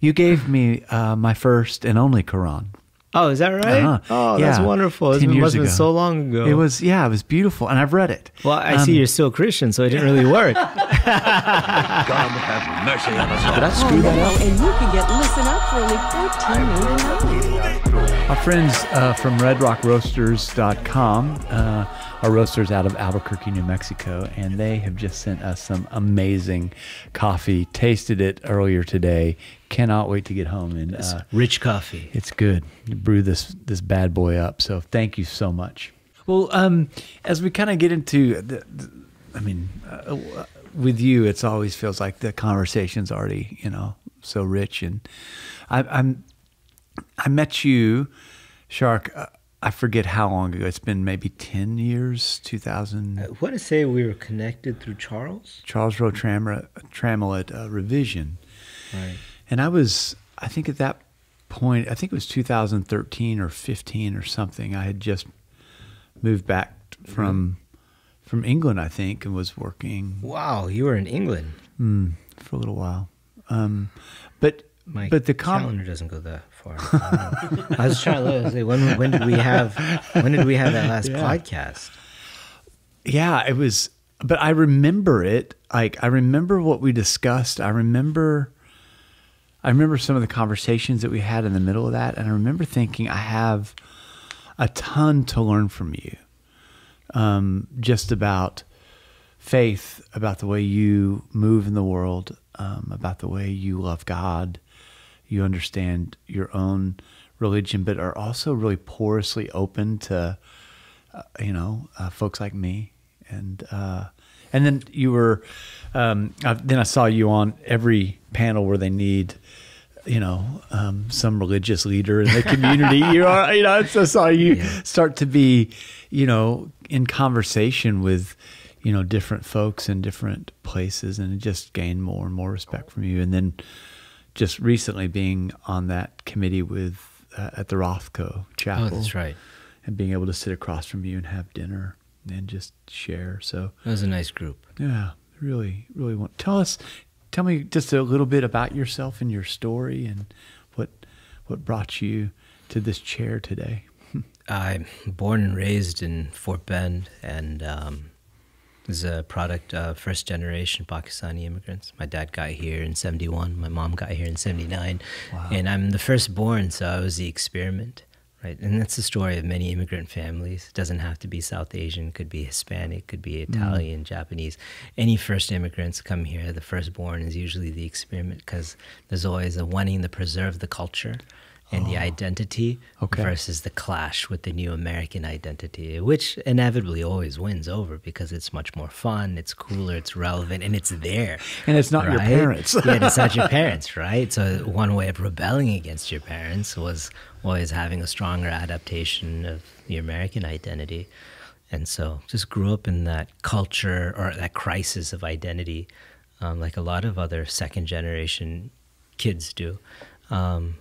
You gave me uh, my first and only Quran. Oh, is that right? Uh-huh. Oh, that's Yeah, wonderful. It 10 years must have been ago. so long ago. It was yeah, it was beautiful, and I've read it. Well, I Um, see you're still Christian, so it didn't really work. God have mercy on us all. Did I screw that up? And you can get Listen Up for only $14.99. Our friends uh, from redrockroasters.com uh, are roasters out of Albuquerque, New Mexico, and they have just sent us some amazing coffee. Tasted it earlier today. Cannot wait to get home and uh, Rich coffee. it's good. You brew this this bad boy up. So thank you so much. Well, um, as we kind of get into the, the I mean, uh, with you, it's always feels like the conversation's already you know so rich, and I, I'm I met you, Shariq. Uh, I forget how long ago. It's been maybe ten years. Two thousand. I want to say we were connected through Charles. Charles Rowe Trammell, Trammell at uh, Revision. Right. And I was, I think at that point, I think it was 2013 or 15 or something. I had just moved back from from England, I think, and was working Wow, you were in England. mm, for a little while. Um, but My but the com- calendar doesn't go that far. I. I was trying to look say when when did we have when did we have that last Yeah. podcast? yeah, it was. But I remember it. Like I remember what we discussed. I remember. I remember some of the conversations that we had in the middle of that, and I remember thinking, I have a ton to learn from you, um, just about faith, about the way you move in the world, um, about the way you love God, you understand your own religion, but are also really porously open to, uh, you know, uh, folks like me, and uh, and then you were, um, I, then I saw you on every panel where they need. You know, um, some religious leader in the community. you are, you know, so I saw you Yeah. start to be, you know, in conversation with, you know, different folks in different places, and just gain more and more respect from you. And then, just recently being on that committee with uh, at the Rothko Chapel, Oh, that's right. and being able to sit across from you and have dinner and just share. So That was a nice group. yeah, really, really want tell us, tell me just a little bit about yourself and your story and what what brought you to this chair today. I'm born and raised in Fort Bend, and um, is a product of first generation Pakistani immigrants. My dad got here in '71. My mom got here in '79, and I'm the firstborn, so I was the experiment, right? And that's the story of many immigrant families. It doesn't have to be South Asian; could be Hispanic, could be mm. Italian, Japanese. Any first immigrants come here, the firstborn is usually the experiment because there's always a wanting to preserve the culture and the identity Okay. versus the clash with the new American identity, which inevitably always wins over because it's much more fun, it's cooler, it's relevant, and it's there. And it's not your parents. yeah, and it's not your parents, right? So one way of rebelling against your parents was always having a stronger adaptation of the American identity. And so just grew up in that culture or that crisis of identity, um, like a lot of other second generation kids do. Um,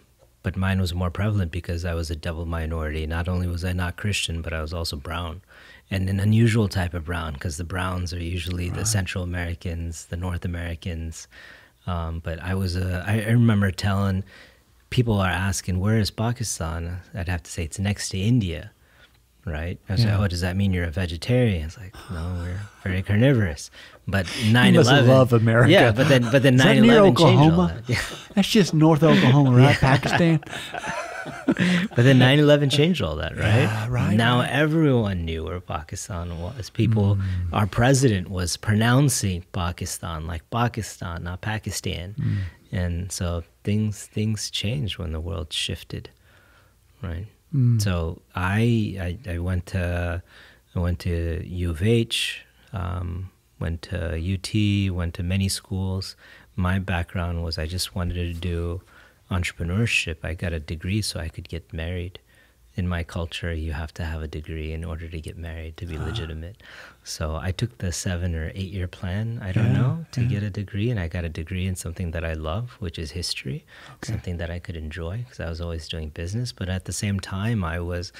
but mine was more prevalent because I was a double minority. Not only was I not Christian, but I was also brown, and an unusual type of brown because the browns are usually the Central Americans, the North Americans. Um, but I was a. I I remember telling people are asking where is Pakistan. I'd have to say it's next to India, right? I was Yeah. like, oh, what does that mean you're a vegetarian? It's like, no, we're very carnivorous. But You 9 must 11. love America. Yeah, but then but then Is 9 near 11 changed all Oklahoma? that. Yeah. That's just North Oklahoma, right? Pakistan. But then 9 11 changed all that, right? Yeah, right, Now right. everyone knew where Pakistan was. People, Mm. our president was pronouncing Pakistan like Pakistan, not Pakistan. Mm. And so things things changed when the world shifted, right? Mm. So I, I I went to I went to U of H, um, went to UT, went to many schools. My background was I just wanted to do entrepreneurship. I got a degree so I could get married. In my culture, you have to have a degree in order to get married to be ah. legitimate. So I took the seven or eight year plan, I don't Yeah, know, to yeah. get a degree. And I got a degree in something that I love, which is history, something that I could enjoy because I was always doing business. But at the same time, I was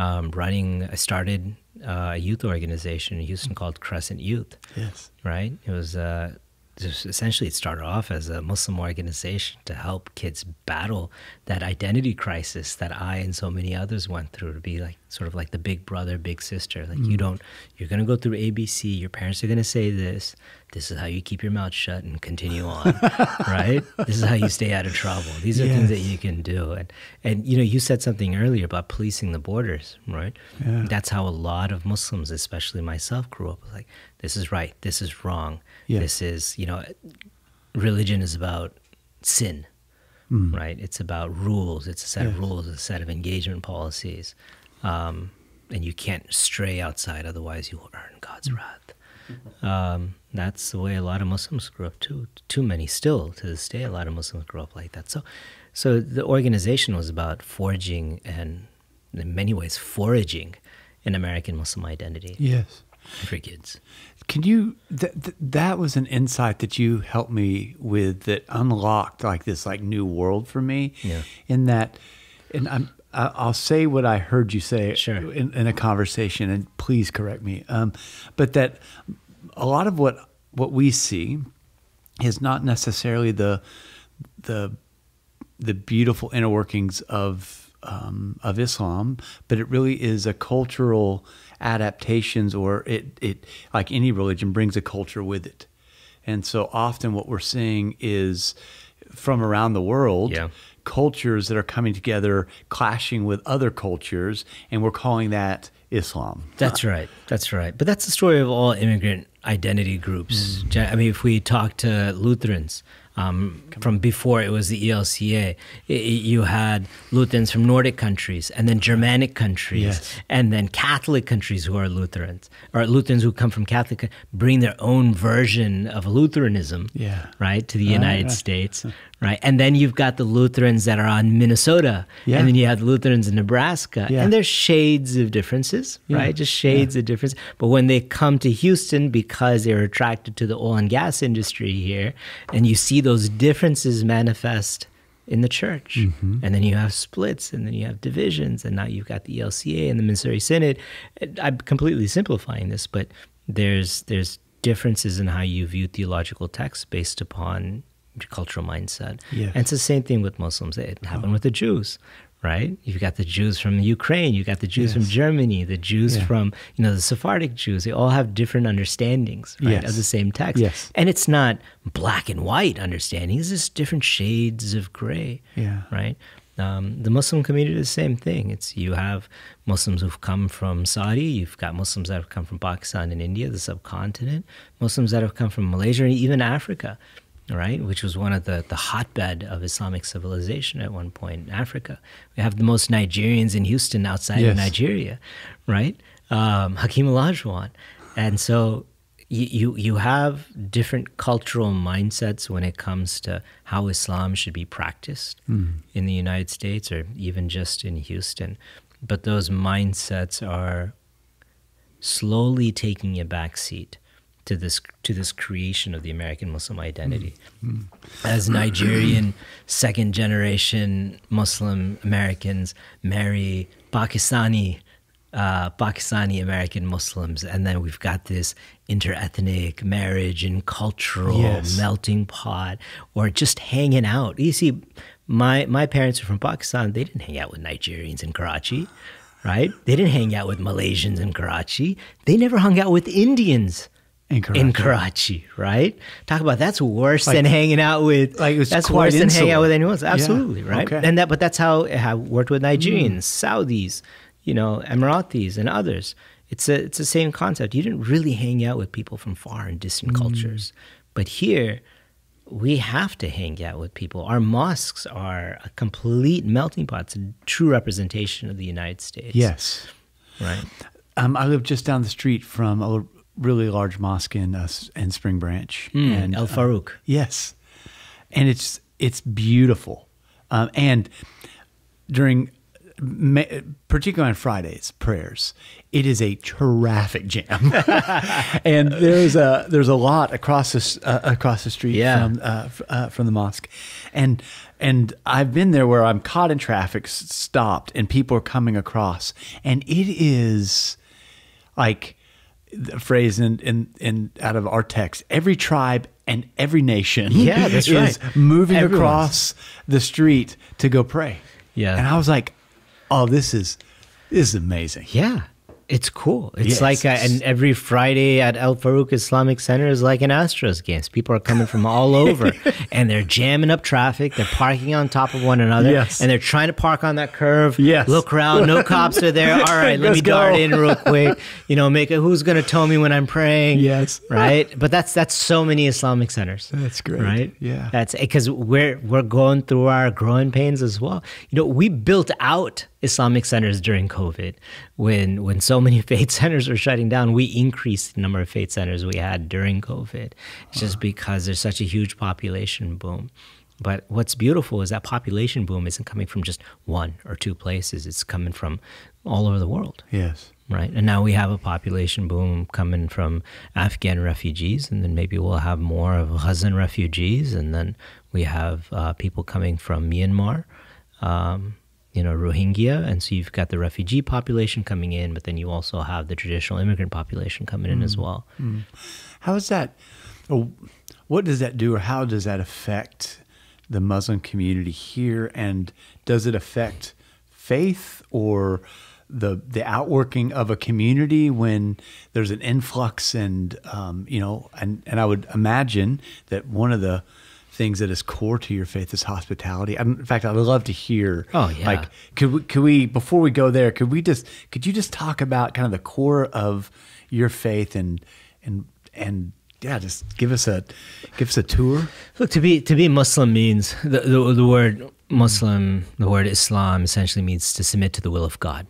um, running, I started uh, a youth organization in Houston called Crescent Youth Yes. right? It was uh, just essentially it started off as a Muslim organization to help kids battle that identity crisis that I and so many others went through to be like sort of like the big brother, big sister. Like you don't, you're gonna go through ABC. Your parents are gonna say this. This is how you keep your mouth shut and continue on, right? This is how you stay out of trouble. These are things that you can do. And and you know, you said something earlier about policing the borders, right? Yeah. That's how a lot of Muslims, especially myself, grew up. Like this is right, this is wrong. Yes. This is, you know, religion is about sin, right? It's about rules. It's a set of rules, a set of engagement policies, um, and you can't stray outside. Otherwise, you will earn God's wrath. Um, that's the way a lot of Muslims grew up too. Too many still to this day. A lot of Muslims grow up like that. So, so the organization was about forging and, in many ways, foraging an American Muslim identity Yes. for kids. Can you? Th- th- that was an insight that you helped me with that unlocked like this like new world for me. Yeah. In that, and I'm I'll say what I heard you say Sure. in, in a conversation, and please correct me. Um, but that a lot of what what we see is not necessarily the the the beautiful inner workings of um, of Islam, but it really is a cultural adaptations, or it it like any religion brings a culture with it, and so often what we're seeing is from around the world. Yeah. Cultures that are coming together, clashing with other cultures, and we're calling that Islam. That's right. That's right. But that's the story of all immigrant identity groups. Mm. I mean, if we talk to Lutherans um, from before it was the ELCA, i- i- you had Lutherans from Nordic countries and then Germanic countries Yes. and then Catholic countries who are Lutherans or Lutherans who come from Catholic bring their own version of Lutheranism, Yeah. right, to the Right, United right. States, uh. right? And then you've got the Lutherans that are on Minnesota, Yeah. and then you have the Lutherans in Nebraska, Yeah. and there's shades of differences, right? Just shades of difference. But when they come to Houston because they're attracted to the oil and gas industry here, and you see those differences manifest in the church, Mm-hmm. and then you have splits, and then you have divisions, and now you've got the ELCA and the Missouri Synod. I'm completely simplifying this, but there's there's differences in how you view theological texts based upon your cultural mindset. Yes. And it's the same thing with Muslims. It happened with the Jews, right? You've got the Jews from Ukraine, you've got the Jews from Germany, the Jews Yeah. from, you know, the Sephardic Jews. They all have different understandings right, Yes. of the same text. Yes. And it's not black and white understandings, it's just different shades of gray. Yeah. Right? Um, the Muslim community is the same thing. It's you have Muslims who've come from Saudi, you've got Muslims that have come from Pakistan and India, the subcontinent, Muslims that have come from Malaysia and even Africa, right? Which was one of the, the hotbed of Islamic civilization at one point in Africa. We have the most Nigerians in Houston outside Yes. of Nigeria, right? Um, Hakeem Olajuwon. And so you, you you have different cultural mindsets when it comes to how Islam should be practiced in the United States or even just in Houston. But those mindsets are slowly taking a back seat to this to this creation of the American Muslim identity. As Nigerian second generation Muslim Americans marry Pakistani uh, Pakistani American Muslims, and then we've got this interethnic marriage and cultural Yes. melting pot, or just hanging out. You see, my my parents are from Pakistan. They didn't hang out with Nigerians in Karachi, right? They didn't hang out with Malaysians in Karachi. They never hung out with Indians In Karachi. in Karachi, right? Talk about that's worse Like- than hanging out with like it was that's worse than hanging out with anyone else. Yeah, Absolutely, right? okay. And that, but that's how it have worked with Nigerians, Saudis, you know, Emiratis, and others. It's a it's the same concept. You didn't really hang out with people from far and distant cultures, but here. We have to hang out with people. Our mosques are a complete melting pot. It's a true representation of the United States. Yes. Right. Um, I live just down the street from a really large mosque in uh, in Spring Branch. Mm, El uh, Farouk. yes, and it's it's beautiful, um, and during particularly on Fridays prayers, it is a traffic jam, and there's a there's a lot across this uh, across the street Yeah. from uh, uh, from the mosque, and and I've been there where I'm caught in traffic, stopped, and people are coming across, and it is like the phrase in, in in out of our text every tribe and every nation Yeah, that's is right. moving Everyone's. across the street to go pray. Yeah. And I was like, oh, this is this is amazing. Yeah. It's cool. It's Yes. like, uh, and every Friday at El Farouk Islamic Center is like an Astros games. People are coming from all over and they're jamming up traffic. They're parking on top of one another. Yes. And they're trying to park on that curve. Yes. Look around. No cops are there. All right, let me dart in real quick. You know, make it, who's going to tell me when I'm praying? Yes. Right. But that's, that's so many Islamic centers. That's great. Right. Yeah. That's because we're, we're going through our growing pains as well. You know, we built out Islamic centers during COVID when when so many faith centers were shutting down. We increased the number of faith centers we had during COVID, just because there's such a huge population boom. But what's beautiful is that population boom isn't coming from just one or two places. It's coming from all over the world Yes. right? And now we have a population boom coming from Afghan refugees, and then maybe we'll have more of Gazan refugees, and then we have uh, people coming from Myanmar, um, you know, Rohingya, and so you've got the refugee population coming in, but then you also have the traditional immigrant population coming in as well. How is that? Or what does that do, or how does that affect the Muslim community here? And does it affect faith or the the outworking of a community when there's an influx? And um, you know, and and I would imagine that one of the things that is core to your faith is hospitality. I, in fact, I would love to hear. Oh, yeah. Like, could we, could we before we go there? Could we just could you just talk about kind of the core of your faith and and and yeah, just give us a give us a tour. Look, to be to be Muslim means the, the the word Muslim, the word Islam, essentially means to submit to the will of God.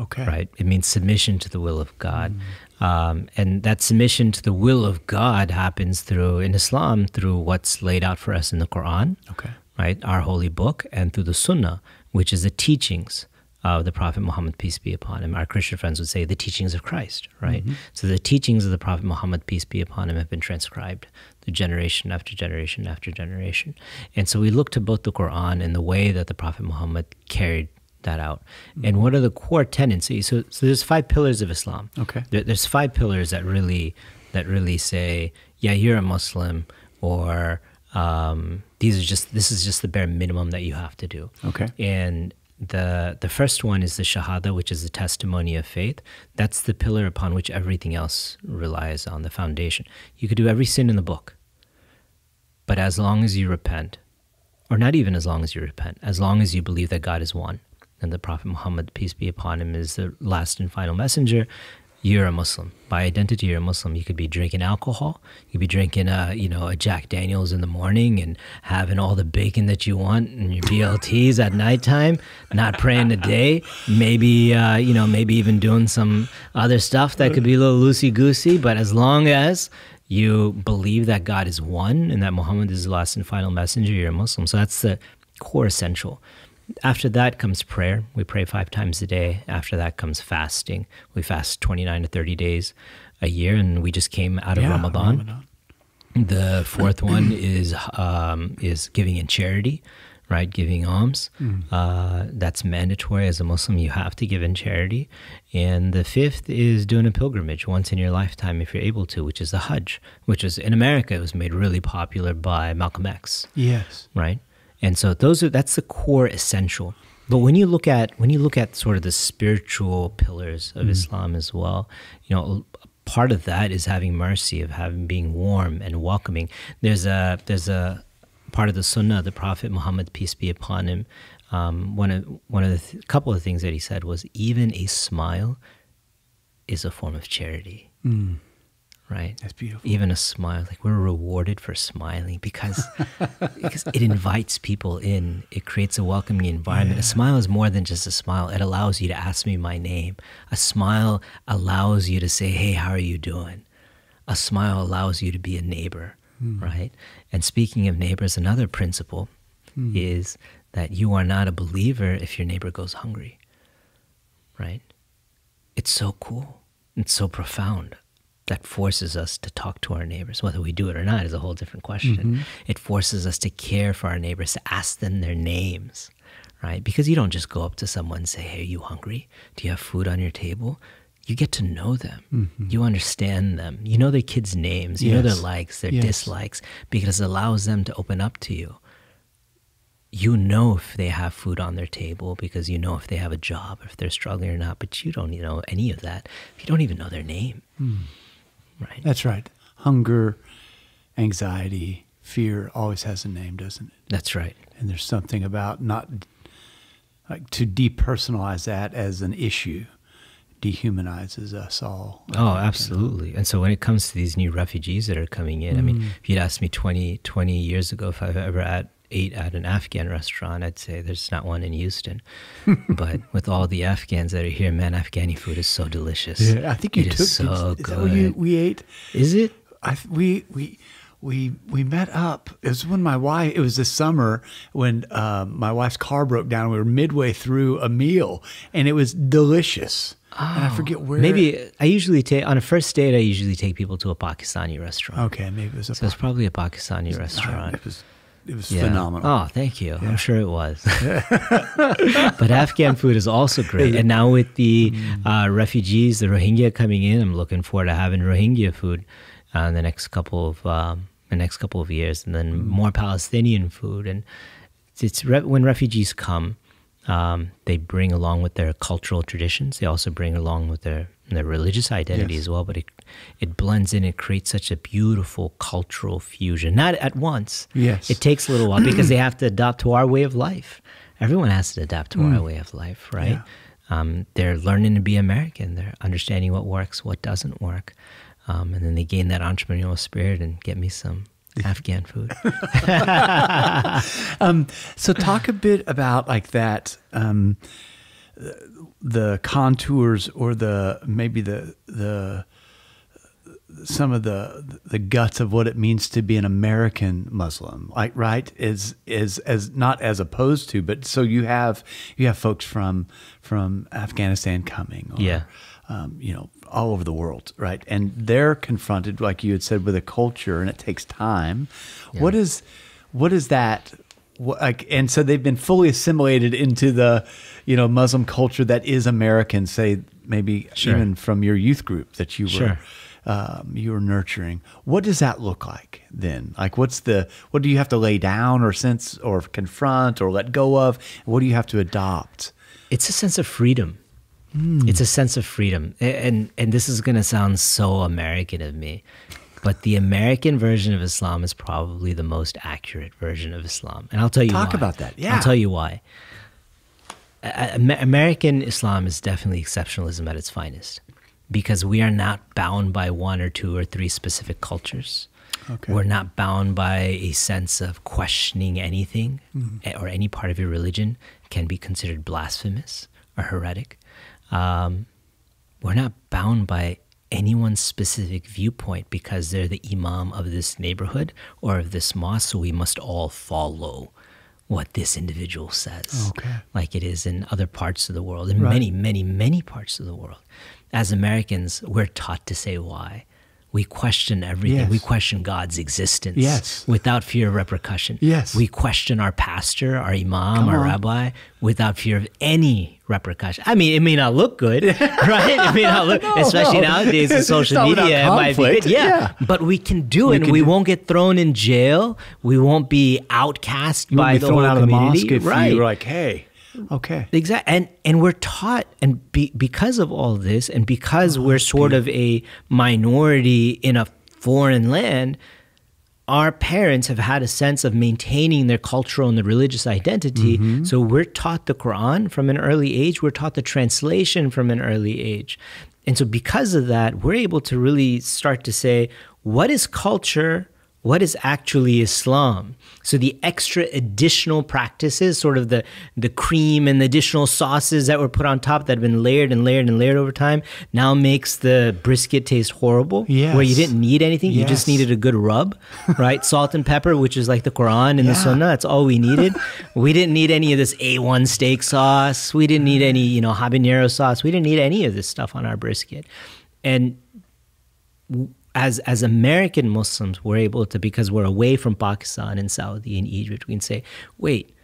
Okay. right? It means submission to the will of God. Mm. Um, and that submission to the will of God happens through, in Islam, through what's laid out for us in the Quran, Okay. right? Our holy book, and through the Sunnah, which is the teachings of the Prophet Muhammad, peace be upon him. Our Christian friends would say the teachings of Christ, right? So the teachings of the Prophet Muhammad, peace be upon him, have been transcribed through generation after generation after generation. And so we look to both the Quran and the way that the Prophet Muhammad carried that out. And what are the core tendencies? So, so there's five pillars of Islam. Okay. There, there's five pillars that really that really say, yeah, you're a Muslim, or um, these are just this is just the bare minimum that you have to do. Okay. And the the first one is the shahada, which is the testimony of faith. That's the pillar upon which everything else relies on, the foundation. You could do every sin in the book, but as long as you repent, or not even as long as you repent, as long as you believe that God is one and the Prophet Muhammad, peace be upon him, is the last and final messenger, you're a Muslim. By identity, you're a Muslim. You could be drinking alcohol. You could be drinking, a, you know, a Jack Daniels in the morning and having all the bacon that you want and your BLTs at nighttime. Not praying a day. Maybe, uh, you know, maybe even doing some other stuff that could be a little loosey goosey. But as long as you believe that God is one and that Muhammad is the last and final messenger, you're a Muslim. So that's the core essential. After that comes prayer. We pray five times a day. After that comes fasting. We fast 29 to 30 days a year, and we just came out of Yeah, Ramadan. Ramadan. The fourth one is um, is giving in charity, right? Giving alms. Uh, that's mandatory as a Muslim. You have to give in charity. And the fifth is doing a pilgrimage once in your lifetime if you're able to, which is the Hajj, which is in America. It was made really popular by Malcolm X Yes. right? And so those are that's the core essential. But when you look at when you look at sort of the spiritual pillars of Islam as well, you know, part of that is having mercy, of having being warm and welcoming. There's a there's a part of the Sunnah, the Prophet Muhammad peace be upon him. Um, one of one of the th- couple of things that he said was even a smile is a form of charity, right? That's beautiful. even a smile like we're rewarded for smiling because because it invites people in. It creates a welcoming environment. A smile is more than just a smile. It allows you to ask me my name. A smile allows you to say hey how are you doing? A smile allows you to be a neighbor hmm. right? And speaking of neighbors another principle hmm. is that you are not a believer if your neighbor goes hungry right? It's so cool. It's so profound. That forces us to talk to our neighbors. Whether we do it or not is a whole different question. Mm-hmm. It forces us to care for our neighbors, to ask them their names, right? Because you don't just go up to someone and say, Hey, are you hungry? Do you have food on your table? you get to know them. Mm-hmm. You understand them. You know their kids' names. You know their likes, their Yes. dislikes, because it allows them to open up to you. You know if they have food on their table because you know if they have a job, if they're struggling or not, but you don't know any of that. You don't even know their name. Hmm. Right? That's right. Hunger, anxiety, fear always has a name, doesn't it? That's right. And there's something about not like to depersonalize that as an issue dehumanizes us all. Oh, absolutely. And so when it comes to these new refugees that are coming in, I mean, mm. if you'd asked me 20, 20 years ago if I've ever at, ate at an Afghan restaurant, I'd say there's not one in Houston. but with all the Afghans that are here, man, Afghani food is so delicious. Yeah, I think you It took is so is good. you, we ate. is it? I we we we we met up. It was when my wife. It was this summer when um, my wife's car broke down. We were midway through a meal, and it was delicious. and I forget where. Maybe I usually take, on a first date, I usually take people to a Pakistani restaurant. Okay, maybe it was a. So it's probably a Pakistani restaurant. It was. It was Yeah. phenomenal. Oh, thank you. I'm sure it was. but Afghan food is also great. And now with the Mm. uh, refugees, the Rohingya coming in, I'm looking forward to having Rohingya food uh, in the next couple of um, the next couple of years, and then Mm. more Palestinian food. And it's, it's re- when refugees come, um, they bring along with their cultural traditions. They also bring along with their their religious identity Yes. as well. But it it blends in. It creates such a beautiful cultural fusion. Not at once. Yes. It takes a little while because they have to adapt to our way of life. Everyone has to adapt to our way of life, right? Mm. Yeah. Um, they're learning to be American. They're understanding what works, what doesn't work, um, and then they gain that entrepreneurial spirit and get me some Afghan food. So talk a bit about like that, um, the contours or the maybe the the some of the the guts of what it means to be an American Muslim, like right is is as not as opposed to, but so you have you have folks from from Afghanistan coming, or, Yeah. um, you know, all over the world, right? And they're confronted, like you had said, with a culture, and it takes time. What is what is that? What, like, and so they've been fully assimilated into the, you know, Muslim culture that is American. Say maybe Sure. even from your youth group that you were Sure. um, you were nurturing. What does that look like then? Like, what's the what do you have to lay down or sense or confront or let go of? What do you have to adopt? it's a sense of freedom. It's a sense of freedom, and and this is gonna sound so American of me, but the American version of Islam is probably the most accurate version of Islam, and I'll tell you Talk why. about that. Yeah. I'll tell you why. American Islam is definitely exceptionalism at its finest, because we are not bound by one or two or three specific cultures. Okay. We're not bound by a sense of questioning anything eh, or any part of your religion can be considered blasphemous or heretic. Um, we're not bound by anyone's specific viewpoint because they're the imam of this neighborhood or of this mosque, so we must all follow what this individual says. Okay. Like it is in other parts of the world, in Right. many, many, many parts of the world. As Americans, we're taught to say why. We question everything. Yes. We question God's existence Yes. without fear of repercussion. Yes. We question our pastor, our imam, Come our on. rabbi without fear of any repercussion. I mean, it may not look good, right? It may not look, especially no. nowadays with social media, it might be good. Yeah. Yeah. But we can do We it. and we won't get thrown in jail. We won't be outcast You won't by be the thrown whole out of the community. mosque if right. you're like, hey, okay. Exactly, and and we're taught, and be, because of all this, and because Oh, we're sort of a minority in a foreign land, our parents have had a sense of maintaining their cultural and their religious identity. Mm-hmm. So we're taught the Quran from an early age. We're taught the translation from an early age, and so because of that, we're able to really start to say, what is culture? What is actually Islam. So the extra additional practices, sort of the the cream and the additional sauces that were put on top that have been layered and layered and layered over time, now makes the brisket taste horrible. Where you didn't need anything, you just needed a good rub, right? Salt and pepper, which is like the Quran and the Sunnah. That's all we needed. we didn't need any of this A1 steak sauce. We didn't need any, you know, habanero sauce. We didn't need any of this stuff on our brisket. And as as American Muslims, we're able to because we're away from Pakistan and Saudi and Egypt, we can say, wait,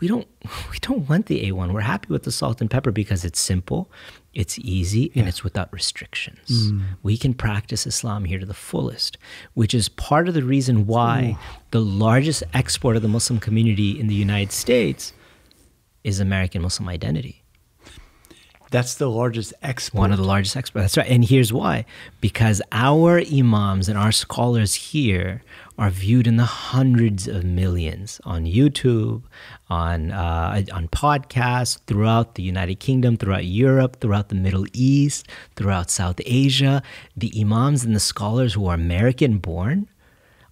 we don't we don't want the A1. We're happy with the salt and pepper because it's simple, it's easy, and it's without restrictions. Mm. We can practice Islam here to the fullest, which is part of the reason why the largest export of the Muslim community in the United States is American Muslim identity. That's the largest export. One of the largest exports. That's right. And here's why. Because our imams and our scholars here are viewed in the hundreds of millions on YouTube, on uh, on podcasts throughout the United Kingdom, throughout Europe, throughout the Middle East, throughout South Asia. The imams and the scholars who are American born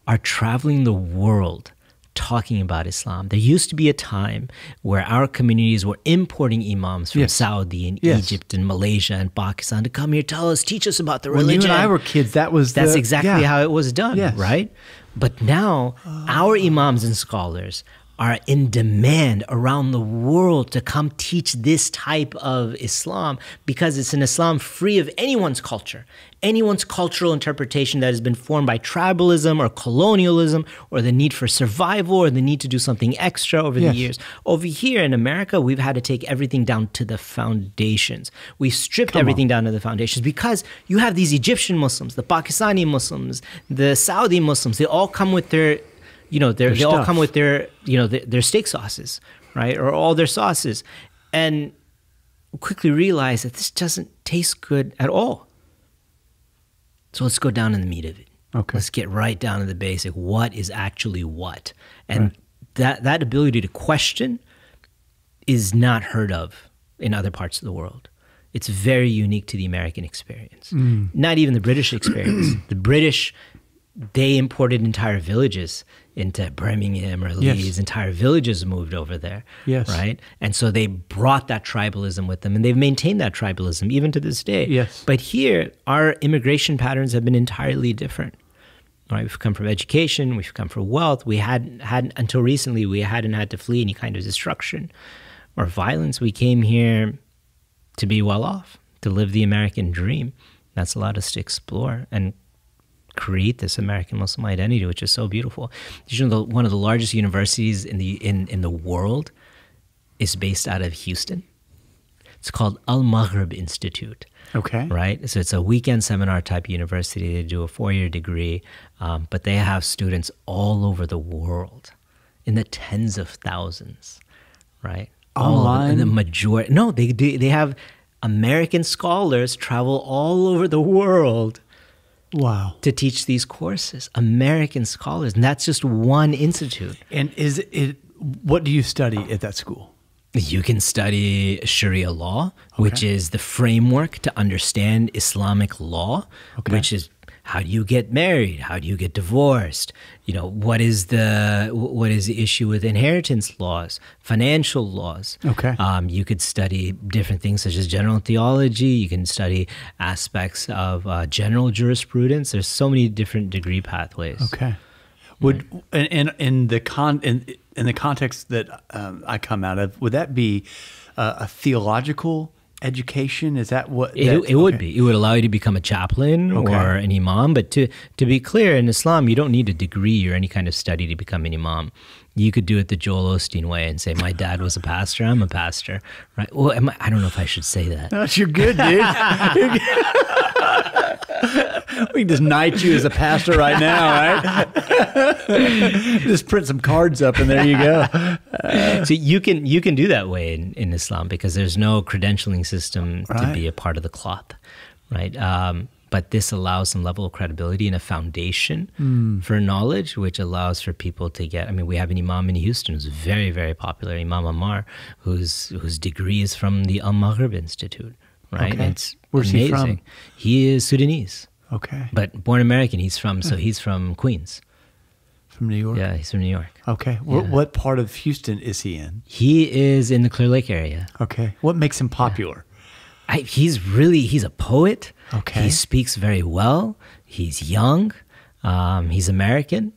are traveling the world talking about Islam. There used to be a time where our communities were importing imams from Yes. Saudi and Yes. Egypt and Malaysia and Pakistan to come here, tell us, teach us about the when religion. you and I were kids, that was That's the- exactly yeah. how it was done, Yes. right? But now our oh. imams and scholars are in demand around the world to come teach this type of Islam because it's an Islam free of anyone's culture, anyone's cultural interpretation that has been formed by tribalism or colonialism or the need for survival or the need to do something extra over Yes. the years. Over here in America, we've had to take everything down to the foundations. We stripped everything down to the foundations because you have these Egyptian Muslims, the Pakistani Muslims, the Saudi Muslims. They all come with their, you know, they all come with their, you know, their, their steak sauces, right, or all their sauces, and quickly realize that this doesn't taste good at all. So let's go down in the meat of it. Okay. Let's get right down to the basic. What is actually what? And Right. that that ability to question is not heard of in other parts of the world. It's very unique to the American experience. Mm. Not even the British experience. the British, they imported entire villages into Birmingham or Yes. Leeds. Entire villages moved over there. Yes. Right? And so they brought that tribalism with them and they've maintained that tribalism even to this day. Yes. But here, our immigration patterns have been entirely different. Right, we've come from education, we've come from wealth. We hadn't had until recently we hadn't had to flee any kind of destruction or violence. We came here to be well off, to live the American dream. That's allowed us to explore and create this American Muslim identity, which is so beautiful. Did you know the, one of the largest universities in the in, in the world is based out of Houston? It's called Al Maghrib Institute Okay. right? So it's a weekend seminar type university. They do a four year degree, um, but they have students all over the world, in the tens of thousands, right? All Online? and the majority. No, they do. They have American scholars travel all over the world Wow. to teach these courses. American scholars, and that's just one institute. And is it? What do you study at that school? You can study Sharia law, which is the framework to understand Islamic law, Okay. which is how do you get married? How do you get divorced? You know, what is the what is the issue with inheritance laws, financial laws? Okay. Um, you could study different things such as general theology. You can study aspects of uh, general jurisprudence. There's so many different degree pathways. Okay. Would in in, in the con in, in the context that um, I come out of, would that be uh, a theological education? Is that what It, it would okay. be. It would allow you to become a chaplain Okay. or an imam. But to, to be clear, in Islam, you don't need a degree or any kind of study to become an imam. You could do it the Joel Osteen way and say, "My dad was a pastor. I'm a pastor." Right? Well, am I, I don't know if I should say that. Gosh, you're good, dude. we can just knight you as a pastor right now, right? just print some cards up, and there you go. so you can you can do that way in, in Islam because there's no credentialing system to be a part of the cloth, right? Um, but this allows some level of credibility and a foundation Hmm. for knowledge, which allows for people to get. I mean, we have an imam in Houston who's very very popular, Imam Ammar, whose whose degree is from the Al Maghrib Institute, right? Okay. It's Where's he amazing. from? He is Sudanese, Okay, but born American. He's from so he's from Queens. from New York. Yeah, he's from New York. Okay, what, Yeah. what part of Houston is he in? He is in the Clear Lake area. Okay, what makes him popular? I, he's really he's a poet. Okay. He speaks very well. He's young. Um, he's American,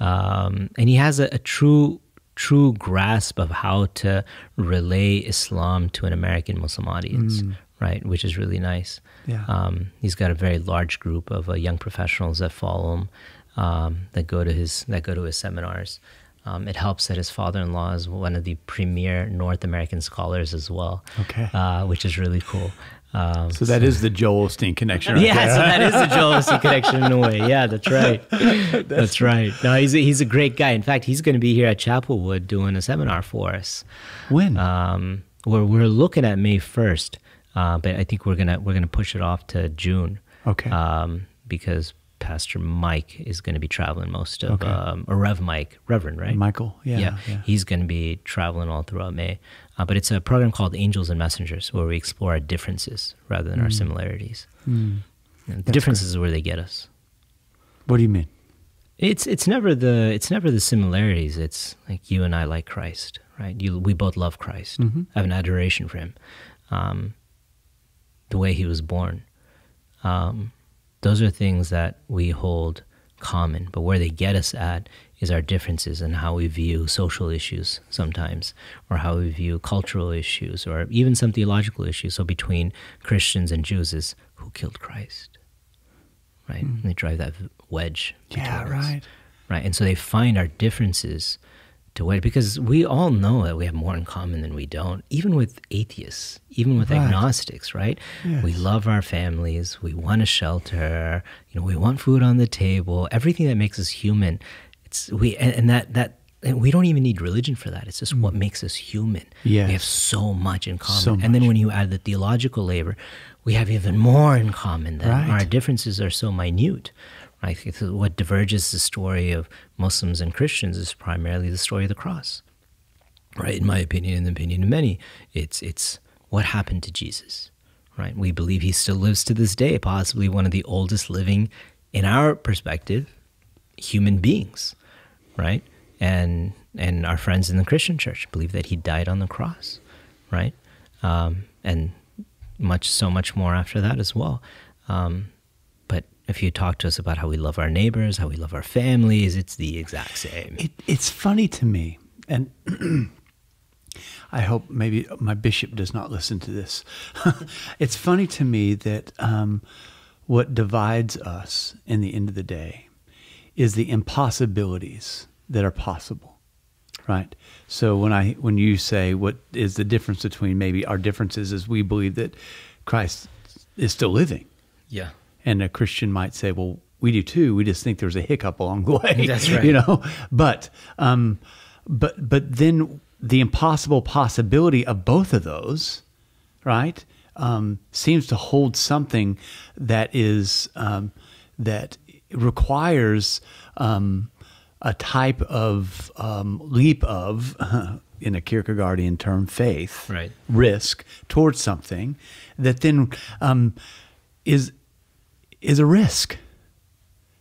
um, and he has a, a true true grasp of how to relay Islam to an American Muslim audience, right? Which is really nice. Yeah. Um, he's got a very large group of uh, young professionals that follow him, um, that go to his that go to his seminars. Um, it helps that his father-in-law is one of the premier North American scholars as well. Okay. uh, which is really cool. Um, So that is the Joel Osteen connection. Right yeah, there. so that is the Joel Osteen connection in a way. Yeah, that's right. That's, right. No, he's a, he's a great guy. In fact, he's going to be here at Chapelwood doing a seminar for us. When? Um, we're we're looking at May first, uh, but I think we're gonna we're gonna push it off to June. Okay. Um, because Pastor Mike is going to be traveling most of, Okay. um, or Rev Mike, Reverend, right? Michael. Yeah. yeah, yeah. he's going to be traveling all throughout May. Uh, but it's a program called Angels and Messengers where we explore our differences rather than our similarities. And the differences is where they get us. What do you mean? It's it's never the it's never the similarities. It's like you and I like Christ, right? You we both love Christ. have an adoration for him. Um, the way he was born. Um, those are things that we hold common, but where they get us at is our differences and how we view social issues sometimes, or how we view cultural issues, or even some theological issues. So between Christians and Jews is who killed Christ, right? And they drive that wedge. Yeah, between us right. right? And so they find our differences to where because we all know that we have more in common than we don't, even with atheists, even with Right. agnostics, right? We love our families, we want a shelter, you know, we want food on the table, everything that makes us human. It's we and, and that that and we don't even need religion for that. It's just what makes us human. We have Mm. So much in common. So And then when you add the theological labor, we have even more in common. That Right. our differences are so minute. Right? think What diverges the story of Muslims and Christians is primarily the story of the cross. Right? In my opinion, in the opinion of many, it's it's what happened to Jesus. Right? We believe he still lives to this day, possibly one of the oldest living, in our perspective, human beings. Right? And and our friends in the Christian church believe that he died on the cross. Right? Um, and much so much more after that as well. Um, if you talk to us about how we love our neighbors, how we love our families, it's the exact same. It, it's funny to me, and I hope maybe my bishop does not listen to this. it's funny to me that um, what divides us in the end of the day is the impossibilities that are possible, right? So when I when you say what is the difference between maybe our differences is we believe that Christ is still living, Yeah. And a Christian might say, well, we do too. We just think there's a hiccup along the way. That's right. You know, but, um, but, but then the impossible possibility of both of those, right, um, seems to hold something that is, um, that requires, um, a type of um, leap of, in a Kierkegaardian term, faith, Right. risk towards something that then um, is is a risk,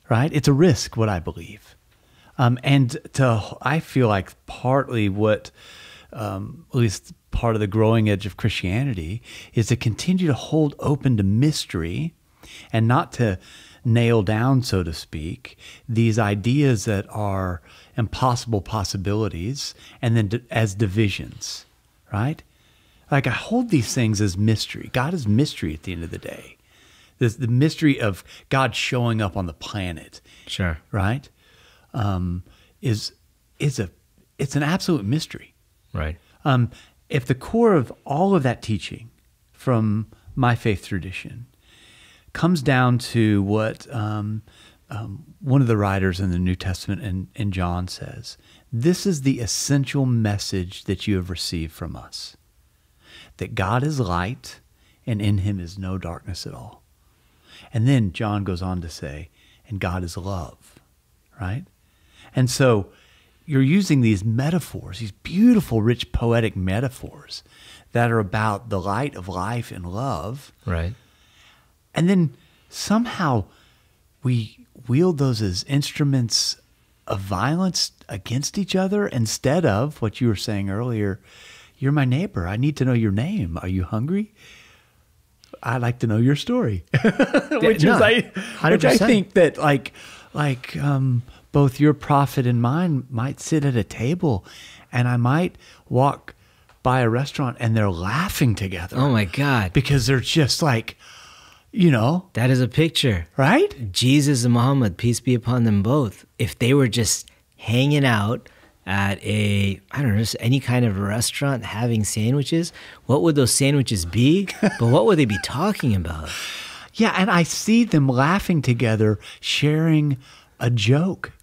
right? It's a risk, what I believe, um, and to I feel like partly what, um, at least part of the growing edge of Christianity is to continue to hold open to mystery, and not to nail down, so to speak, these ideas that are impossible possibilities, and then as divisions, right? Like I hold these things as mystery. God is mystery at the end of the day. There's the mystery of God showing up on the planet, Sure. right? Um, is is a it's an absolute mystery. Right. Um, if the core of all of that teaching from my faith tradition comes down to what um, um, one of the writers in the New Testament and, and John says, this is the essential message that you have received from us that God is light and in him is no darkness at all. And then John goes on to say, and God is love, right? And so you're using these metaphors, these beautiful, rich, poetic metaphors that are about the light of life and love. Right. And then somehow we wield those as instruments of violence against each other instead of what you were saying earlier. You're my neighbor. I need to know your name. Are you hungry? I'd like to know your story. which no, is I, which I think that like like um, both your prophet and mine might sit at a table, and I might walk by a restaurant and they're laughing together. Oh my God. Because they're just like, you know, That is a picture. right? Jesus and Muhammad, peace be upon them both, if they were just hanging out, at a I don't know, just any kind of restaurant having sandwiches, what would those sandwiches be? but what would they be talking about? Yeah, and I see them laughing together, sharing a joke.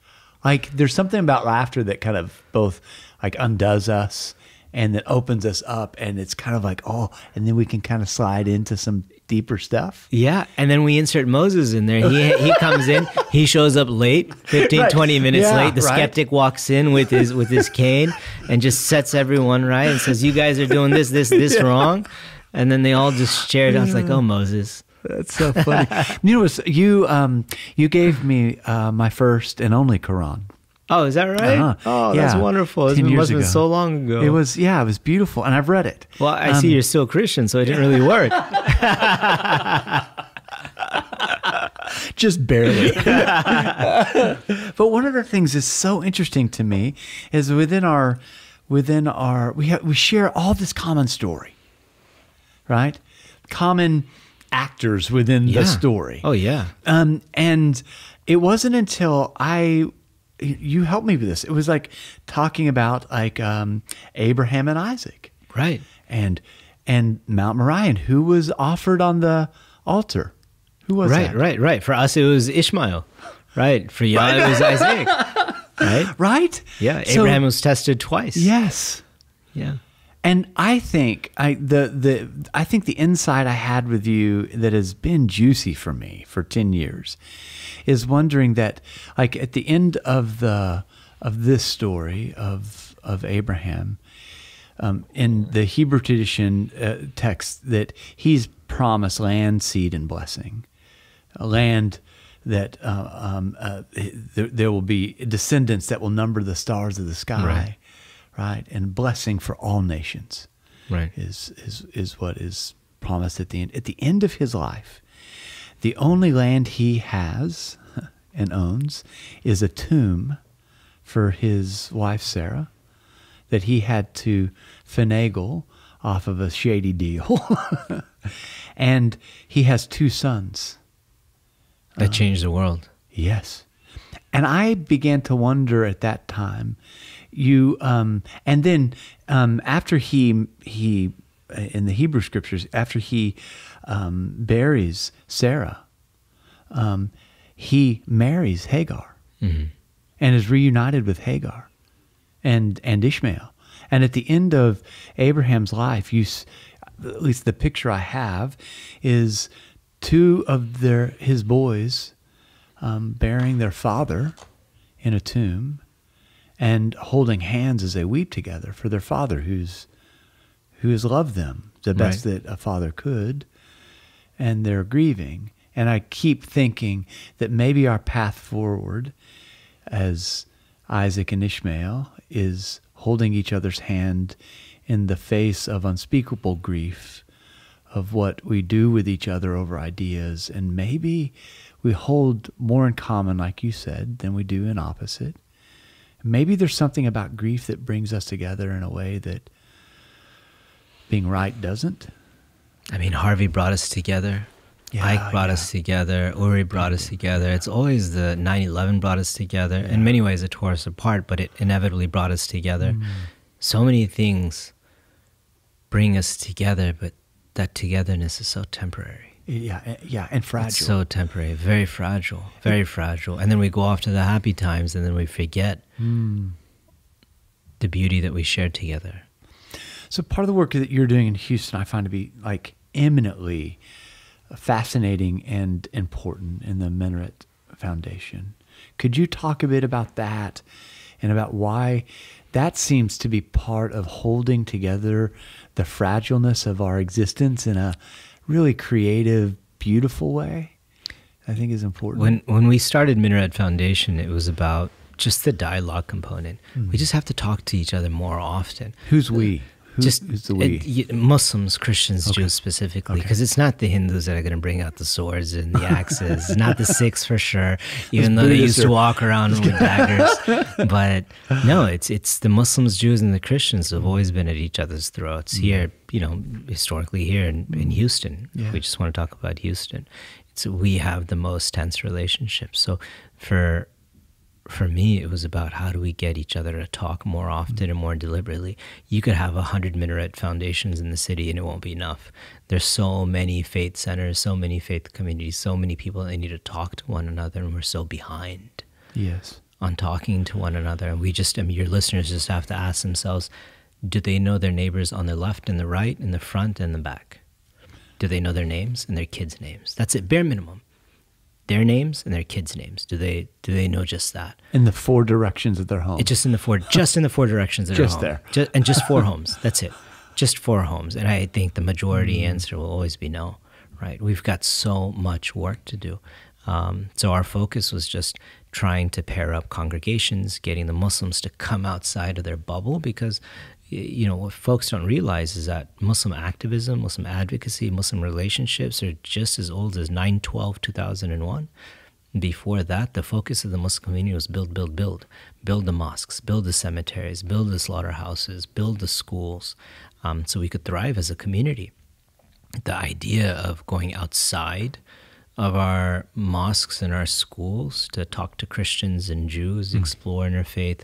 Like there's something about laughter that kind of both like undoes us and that opens us up and it's kind of like, oh, and then we can kind of slide into some deeper stuff. Yeah, and then we insert Moses in there. He he comes in, he shows up late, 15 Right. 20 minutes Yeah, late. The right. skeptic walks in with his with his cane and just sets everyone right and says, "You guys are doing this this this wrong." And then they all just share it. I was like, "Oh, Moses." That's so funny. you know, you um you gave me uh, my first and only Quran. Oh, is that right? Uh-huh. Oh, that's Yeah, wonderful. It 10 years must have been so long ago. It was yeah, it was beautiful, and I've read it. Well, I Um, see you're still Christian, so it didn't really work. just barely. but one of the things that's so interesting to me is within our within our we have we share all this common story, right? Common actors within Yeah. the story. Oh yeah. Um, and it wasn't until I you helped me with this. It was like talking about like um, Abraham and Isaac Right. and and Mount Moriah, who was offered on the altar. Who was Right, that? right, right. For us, it was Ishmael. Right. For y'all, it was Isaac. Right. Right? Yeah. So- Abraham was tested twice. Yes. Yeah. And I think I the the I think the insight I had with you that has been juicy for me for 10 years is wondering that like at the end of the of this story of of Abraham um, in the Hebrew tradition uh, text that he's promised land, seed, and blessing, a land that uh, um, uh, there, there will be descendants that will number the stars of the sky, Right. right, and blessing for all nations Right. is is is what is promised at the end. At the end of his life, the only land he has and owns is a tomb for his wife Sarah that he had to finagle off of a shady deal. and he has two sons. That changed the world. Yes. And I began to wonder at that time, you, um, and then um, after he, he, in the Hebrew scriptures, after he um, buries Sarah, um, he marries Hagar and is reunited with Hagar and, and Ishmael. And at the end of Abraham's life, you, s- at least the picture I have, is two of their his boys um, burying their father in a tomb and holding hands as they weep together for their father who's who has loved them the best Right. that a father could and they're grieving. And i keep thinking that maybe our path forward as isaac and ishmael is holding each other's hand in the face of unspeakable grief of what we do with each other over ideas. And maybe we hold more in common like you said than we do in opposite. Maybe there's something about grief that brings us together in a way that being right doesn't I mean, Harvey brought us together. Yeah, Ike brought yeah. us together. Uri brought us together. It's always the 9 11 brought us together. In many ways, it tore us apart, but it inevitably brought us together. Mm. So many things bring us together, but that togetherness is so temporary. yeah eh, yeah and fragile It's so temporary, very fragile, very fragile. And then we go off to the happy times and then we forget Hmm. the beauty that we shared together. So part of the work that you're doing in Houston, I find to be like eminently fascinating and important in the Minaret Foundation. Could you talk a bit about that and about why that seems to be part of holding together the fragileness of our existence in a really creative, beautiful way? I think is important. When when we started Minaret Foundation, it was about just the dialogue component. Hmm. We just have to talk to each other more often. who's we? Who, just who's the we? it- Muslims, Christians, Jews specifically, Okay. because it's not the Hindus that are going to bring out the swords and the axes. Not the Sikhs for sure, even though they used to walk around with daggers. But no, it's it's the Muslims, Jews, and the Christians who have always been at each other's throats mm-hmm. here. You know, historically here in, in mm-hmm. Houston. Yeah. We just want to talk about Houston. It's we have the most tense relationships. So for for me, it was about how do we get each other to talk more often and more deliberately. You could have a hundred minaret foundations in the city and it won't be enough. There's so many faith centers, so many faith communities, so many people that need to talk to one another, and we're so behind Yes. on talking to one another. And we just, I mean, your listeners just have to ask themselves do they know their neighbors on the left and the right, in the front and the back? Do they know their names and their kids' names? That's it, bare minimum. Their names and their kids' names. Do they do they know just that? In the four directions of their home. It's just in the four, just in the four directions of their Just home. there. And just four homes. That's it. Just four homes. And I think the majority Mm. answer will always be no. Right? We've got so much work to do. Um, so our focus was just trying to pair up congregations, getting the Muslims to come outside of their bubble because. You know what folks don't realize is that Muslim activism, Muslim advocacy, Muslim relationships are just as old as 912 2001. Before that, the focus of the Muslim community was build, build, build. Build the mosques, build the cemeteries, build the slaughterhouses, build the schools, um, so we could thrive as a community. The idea of going outside of our mosques and our schools to talk to Christians and Jews, explore interfaith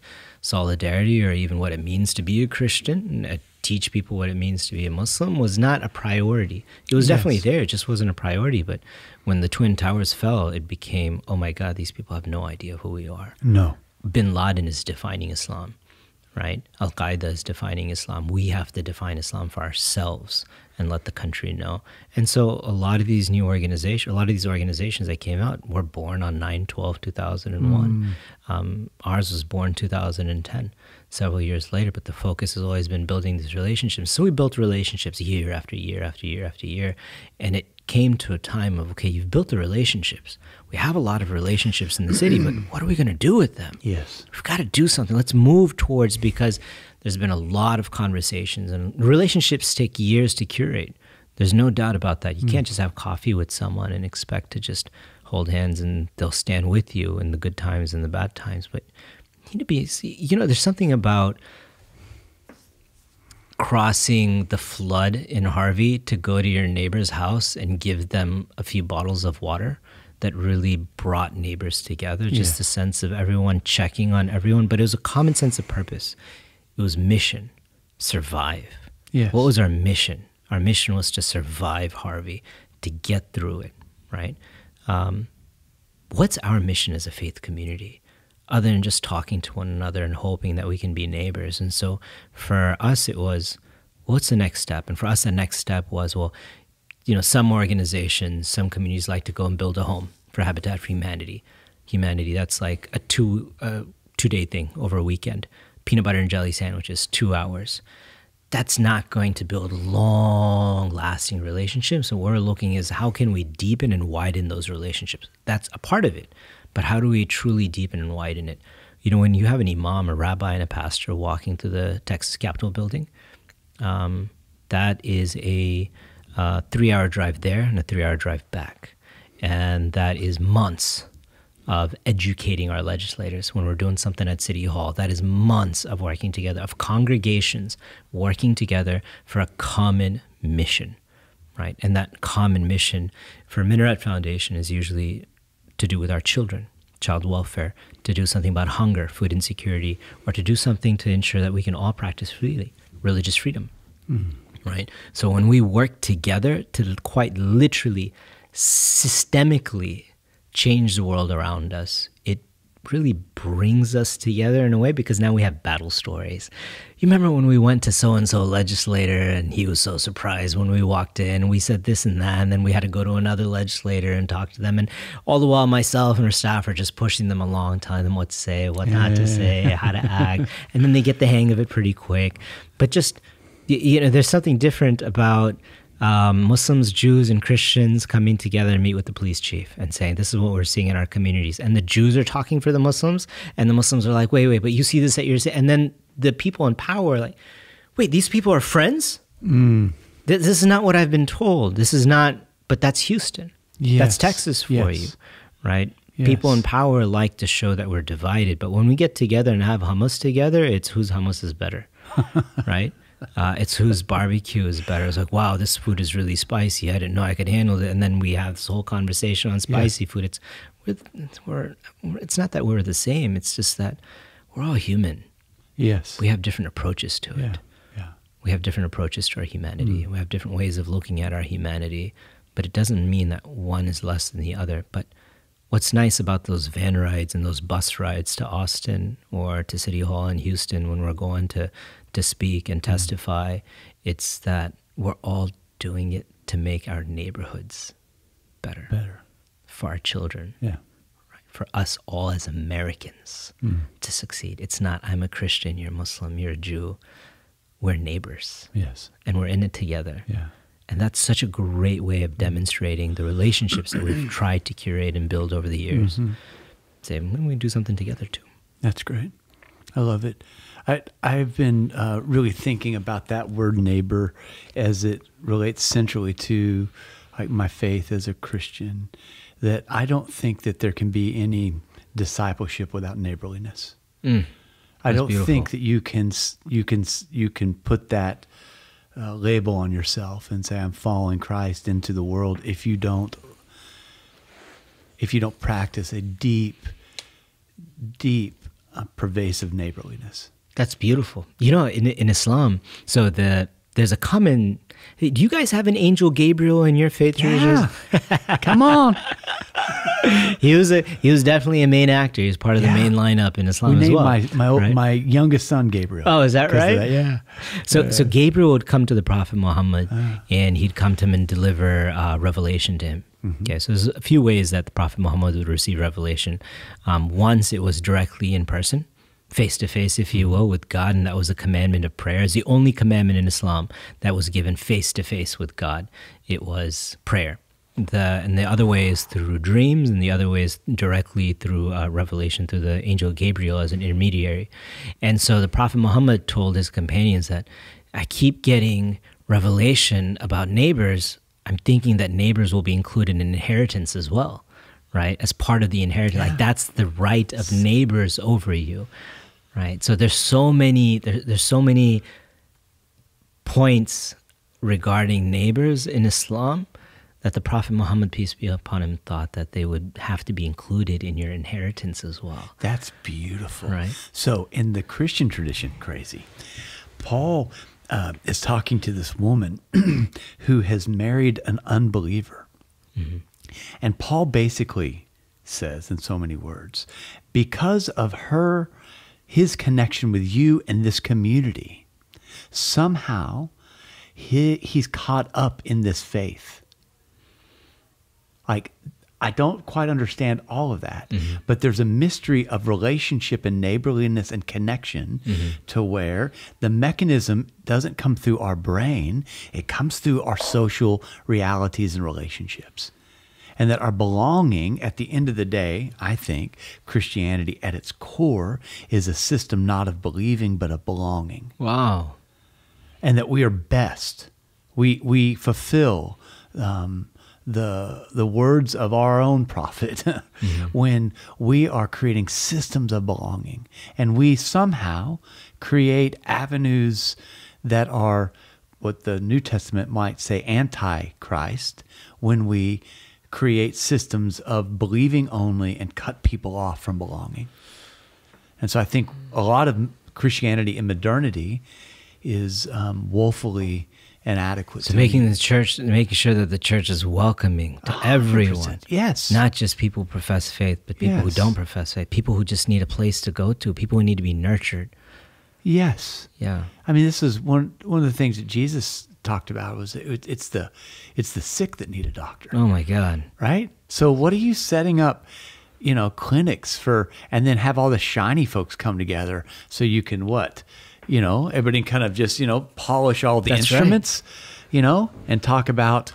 solidarity, or even what it means to be a Christian, and uh, teach people what it means to be a Muslim was not a priority. It was definitely Yes. there, it just wasn't a priority. But when the Twin Towers fell, it became, oh my God, these people have no idea who we are. no. Bin Laden is defining Islam, right? Al Qaeda is defining Islam. We have to define Islam for ourselves and let the country know. And so a lot of these new organizations, a lot of these organizations that came out were born on 9 12 2001. Um, ours was born 2010, several years later, but the focus has always been building these relationships. So we built relationships year after year after year after year. And it came to a time of, okay, you've built the relationships. We have a lot of relationships in the city, but what are we going to do with them? Yes. We've got to do something. Let's move towards because there's been a lot of conversations and relationships take years to curate. There's no doubt about that. You hmm. can't just have coffee with someone and expect to just hold hands and they'll stand with you in the good times and the bad times. But you need to be, you know, there's something about crossing the flood in Harvey to go to your neighbor's house and give them a few bottles of water that really brought neighbors together. Just Yeah. a sense of everyone checking on everyone, but it was a common sense of purpose. It was mission, survive. Yes. What was our mission? Our mission was to survive Harvey, to get through it, right? Um, what's our mission as a faith community other than just talking to one another and hoping that we can be neighbors and so for us it was what's the next step and for us the next step was well you know some organizations some communities like to go and build a home for habitat for humanity humanity that's like a two uh, two day thing over a weekend peanut butter and jelly sandwiches two hours that's not going to build long lasting relationships. So what we're looking is how can we deepen and widen those relationships? That's a part of it. But how do we truly deepen and widen it? You know, when you have an imam, a rabbi, and a pastor walking through the Texas Capitol building, um, that is a uh, three hour drive there and a three hour drive back. And that is months of educating our legislators when we're doing something at City Hall. That is months of working together, of congregations working together for a common mission, right? And that common mission for Minaret Foundation is usually to do with our children, child welfare, to do something about hunger, food insecurity, or to do something to ensure that we can all practice freely, religious freedom mm-hmm. right? So when we work together to quite literally, systemically change the world around us, it really brings us together in a way because now we have battle stories. You remember when we went to so and so legislator and he was so surprised when we walked in we said this and that, and then we had to go to another legislator and talk to them. And all the while, myself and our staff are just pushing them along, telling them what to say, what not to say, how to act. And then they get the hang of it pretty quick. But just, you know, there's something different about um, Muslims, Jews, and Christians coming together and meet with the police chief and saying, This is what we're seeing in our communities. And the Jews are talking for the Muslims, and the Muslims are like, Wait, wait, but you see this at your. And then the people in power are like, Wait, these people are friends? Th- This is not what I've been told. This is not, but that's Houston. Yes, That's Texas for yes. you, right? People in power like to show that we're divided, but when we get together and have hummus together, it's whose hummus is better, right? Uh, it's whose barbecue is better. It's like, wow, this food is really spicy. I didn't know I could handle it. And then we have this whole conversation on spicy food. It's we're, we're, it's not that we're the same. It's just that we're all human. Yes. We have different approaches to it. yeah. Yeah. We have different approaches to our humanity. We have different ways of looking at our humanity, but it doesn't mean that one is less than the other. But what's nice about those van rides and those bus rides to Austin or to City Hall in Houston when we're going to, to speak and mm. testify, it's that we're all doing it to make our neighborhoods better, Better. for our children, Yeah. right? for us all as Americans mm. to succeed. It's not, I'm a Christian, you're a Muslim, you're a Jew. We're neighbors Yes. and we're in it together. Yeah. And that's such a great way of demonstrating the relationships that we've tried to curate and build over the years. Mm-hmm. Say, when we do something together too. That's great. I love it. I I've been uh, really thinking about that word neighbor as it relates centrally to like my faith as a Christian. That I don't think that there can be any discipleship without neighborliness. Mm. I don't beautiful. think that you can you can you can put that uh, label on yourself and say I'm following Christ into the world if you don't if you don't practice a deep deep uh, pervasive neighborliness. That's beautiful. You know, in in Islam, so the there's a common. Hey, do you guys have an angel Gabriel in your faith tradition? Come on. He was a he was definitely a main actor. He was part of Yeah. the main lineup in We Islam as named well. my my, right? my youngest son Gabriel. Oh, is that right? that, Yeah. So, so Gabriel would come to the Prophet Muhammad, Ah. and he'd come to him and deliver uh, revelation to him. Mm-hmm. Okay, so there's a few ways that the Prophet Muhammad would receive revelation. Um, once it was directly in person, face to face, if Mm-hmm. you will, with God, and that was a commandment of prayer. It's the only commandment in Islam that was given face to face with God. It was prayer. The, and the other way is through dreams, and the other way is directly through uh, revelation through the angel Gabriel as an intermediary. And so the Prophet Muhammad told his companions that I keep getting revelation about neighbors. I'm thinking that neighbors will be included in inheritance as well, right? As part of the inheritance. Like that's the right of neighbors over you, right? So there's so many, there, there's so many points regarding neighbors in Islam that the Prophet Muhammad, peace be upon him, thought that they would have to be included in your inheritance as well. That's beautiful. Right. So, in the Christian tradition, crazy, Paul uh, is talking to this woman who has married an unbeliever. And Paul basically says, in so many words, because of her, his connection with you and this community, somehow he, he's caught up in this faith like I don't quite understand all of that, but there's a mystery of relationship and neighborliness and connection to where the mechanism doesn't come through our brain, it comes through our social realities and relationships. And that our belonging at the end of the day, I think Christianity at its core is a system not of believing, but of belonging Wow. and that we are best. We we fulfill um, the the words of our own prophet when we are creating systems of belonging, and we somehow create avenues that are what the New Testament might say anti-Christ when we create systems of believing only and cut people off from belonging. And so I think a lot of Christianity in modernity is um, woefully inadequate. So to making the church, making sure that the church is welcoming to 100%. everyone. Yes. Not just people who profess faith, but people who don't profess faith. People who just need a place to go to. People who need to be nurtured. yes. Yeah. I mean, this is one one of the things that Jesus talked about was it, it's the it's the sick that need a doctor, Oh my God. right? So what are you setting up? You know, clinics for, and then have all the shiny folks come together so you can what? You know, everybody kind of just you know polish all the That's right. instruments, you know, and talk about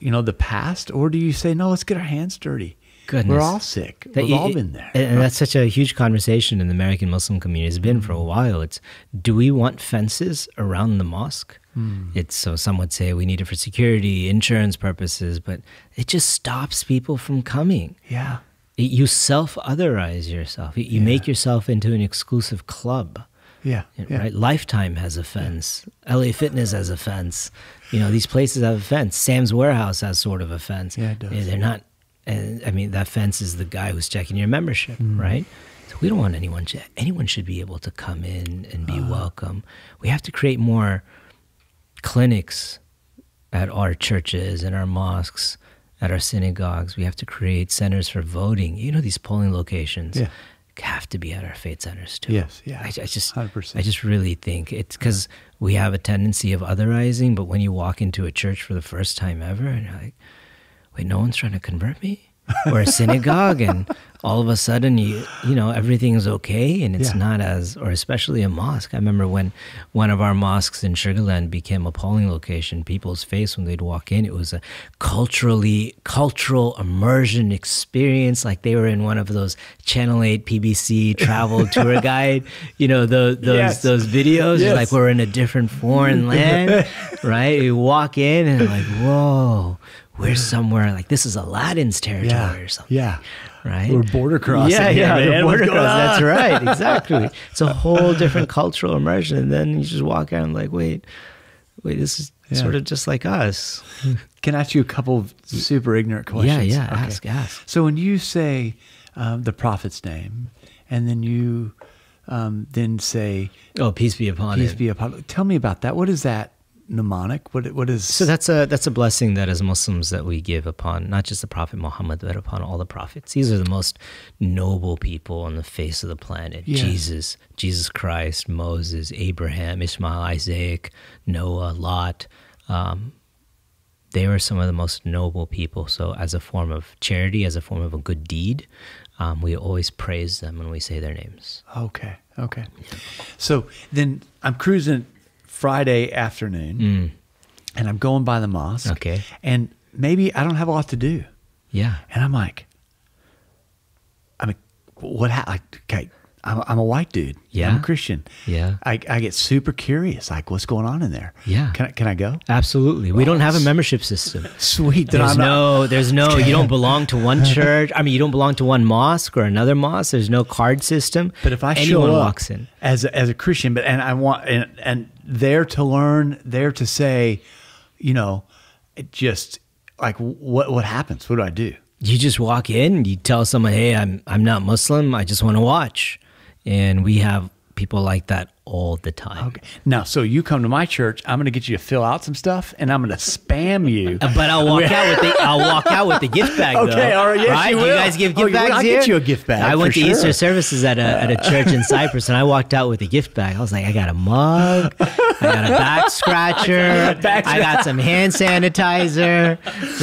you know the past, or do you say no? Let's get our hands dirty. Goodness. We're all sick. That We've you- all been there. And that's such a huge conversation in the American Muslim community. It's been for a while. It's do we want fences around the mosque? Hmm. It's so some would say we need it for security, insurance purposes, but it just stops people from coming. yeah. It- you self otherize yourself. You, you make yourself into an exclusive club. Yeah. yeah. Right? Lifetime has a fence. LA Fitness has a fence. You know, these places have a fence. Sam's Warehouse has sort of a fence. Yeah, it does. They're not and I mean that fence is the guy who's checking your membership, mm-hmm. right? So we don't want anyone. To, anyone should be able to come in and be uh-huh. welcome. We have to create more clinics at our churches and our mosques, at our synagogues. We have to create centers for voting. You know, these polling locations Yeah. Have to be at our faith centers too. Yes, yeah, I, I just, 100%. I just really think it's because we have a tendency of otherizing. But when you walk into a church for the first time ever, and you're like, wait, no one's trying to convert me, or a synagogue, and all of a sudden you you know everything's okay, and it's Yeah. not as, or especially a mosque. I remember when one of our mosques in Sugarland became a polling location. People's face when they'd walk in, it was a culturally cultural immersion experience, like they were in one of those Channel Eight PBS travel tour guide, you know, those those Yes. those videos. Yes. like we're in a different foreign land, right? You walk in and like, whoa, we're somewhere like this is Aladdin's territory Yeah. or something. Yeah. Right? We're border crossing. Yeah, here, yeah, man. border going cross. That's right, exactly. It's a whole different cultural immersion, and then you just walk out and like, wait, wait, this is Yeah. sort of just like us. Can I ask you a couple of super ignorant questions? Yeah, yeah. Ask, ask. So when you say um, the prophet's name, and then you um, then say Oh, peace be upon peace him. be upon, tell me about that. What is that mnemonic? What what is? So that's a that's a blessing that as Muslims that we give upon not just the Prophet Muhammad but upon all the prophets. These are the most noble people on the face of the planet. Yeah. Jesus, Jesus Christ, Moses, Abraham, Ishmael, Isaac, Noah, Lot. Um, they were some of the most noble people. So as a form of charity, as a form of a good deed, um, we always praise them when we say their names. okay, okay. So then I'm cruising Friday afternoon, and I'm going by the mosque. Mm. Okay. and maybe I don't have a lot to do. Yeah. And I'm like, I mean, what? Ha- like, okay, I'm, I'm a white dude. Yeah. I'm a Christian. Yeah. I, I get super curious. Like, what's going on in there? Yeah. Can I, can I go? Absolutely. We don't have a membership system. Sweet. There's no, there's no, you don't belong to one church. I mean, you don't belong to one mosque or another mosque. There's no card system. But if I anyone show up walks in, as a, as a Christian, but and I want and and there to learn, there to say, you know, just like what what happens? What do I do? you just walk in. You tell someone, "Hey, I'm I'm not Muslim. I just want to watch," and we have people like that all the time. Okay. Now, so you come to my church, I'm going to get you to fill out some stuff, and I'm going to spam you. Uh, But I'll walk out with the I'll walk out with the gift bag. Okay, though, all right, yes, you Do you will. guys give Oh, gift you will. bags I'll get you a gift bag, I went to sure. Easter services at a at a church in Cypress, and I walked out with a gift bag. I was like, I got a mug, I got a back scratcher, Back I got some hand sanitizer,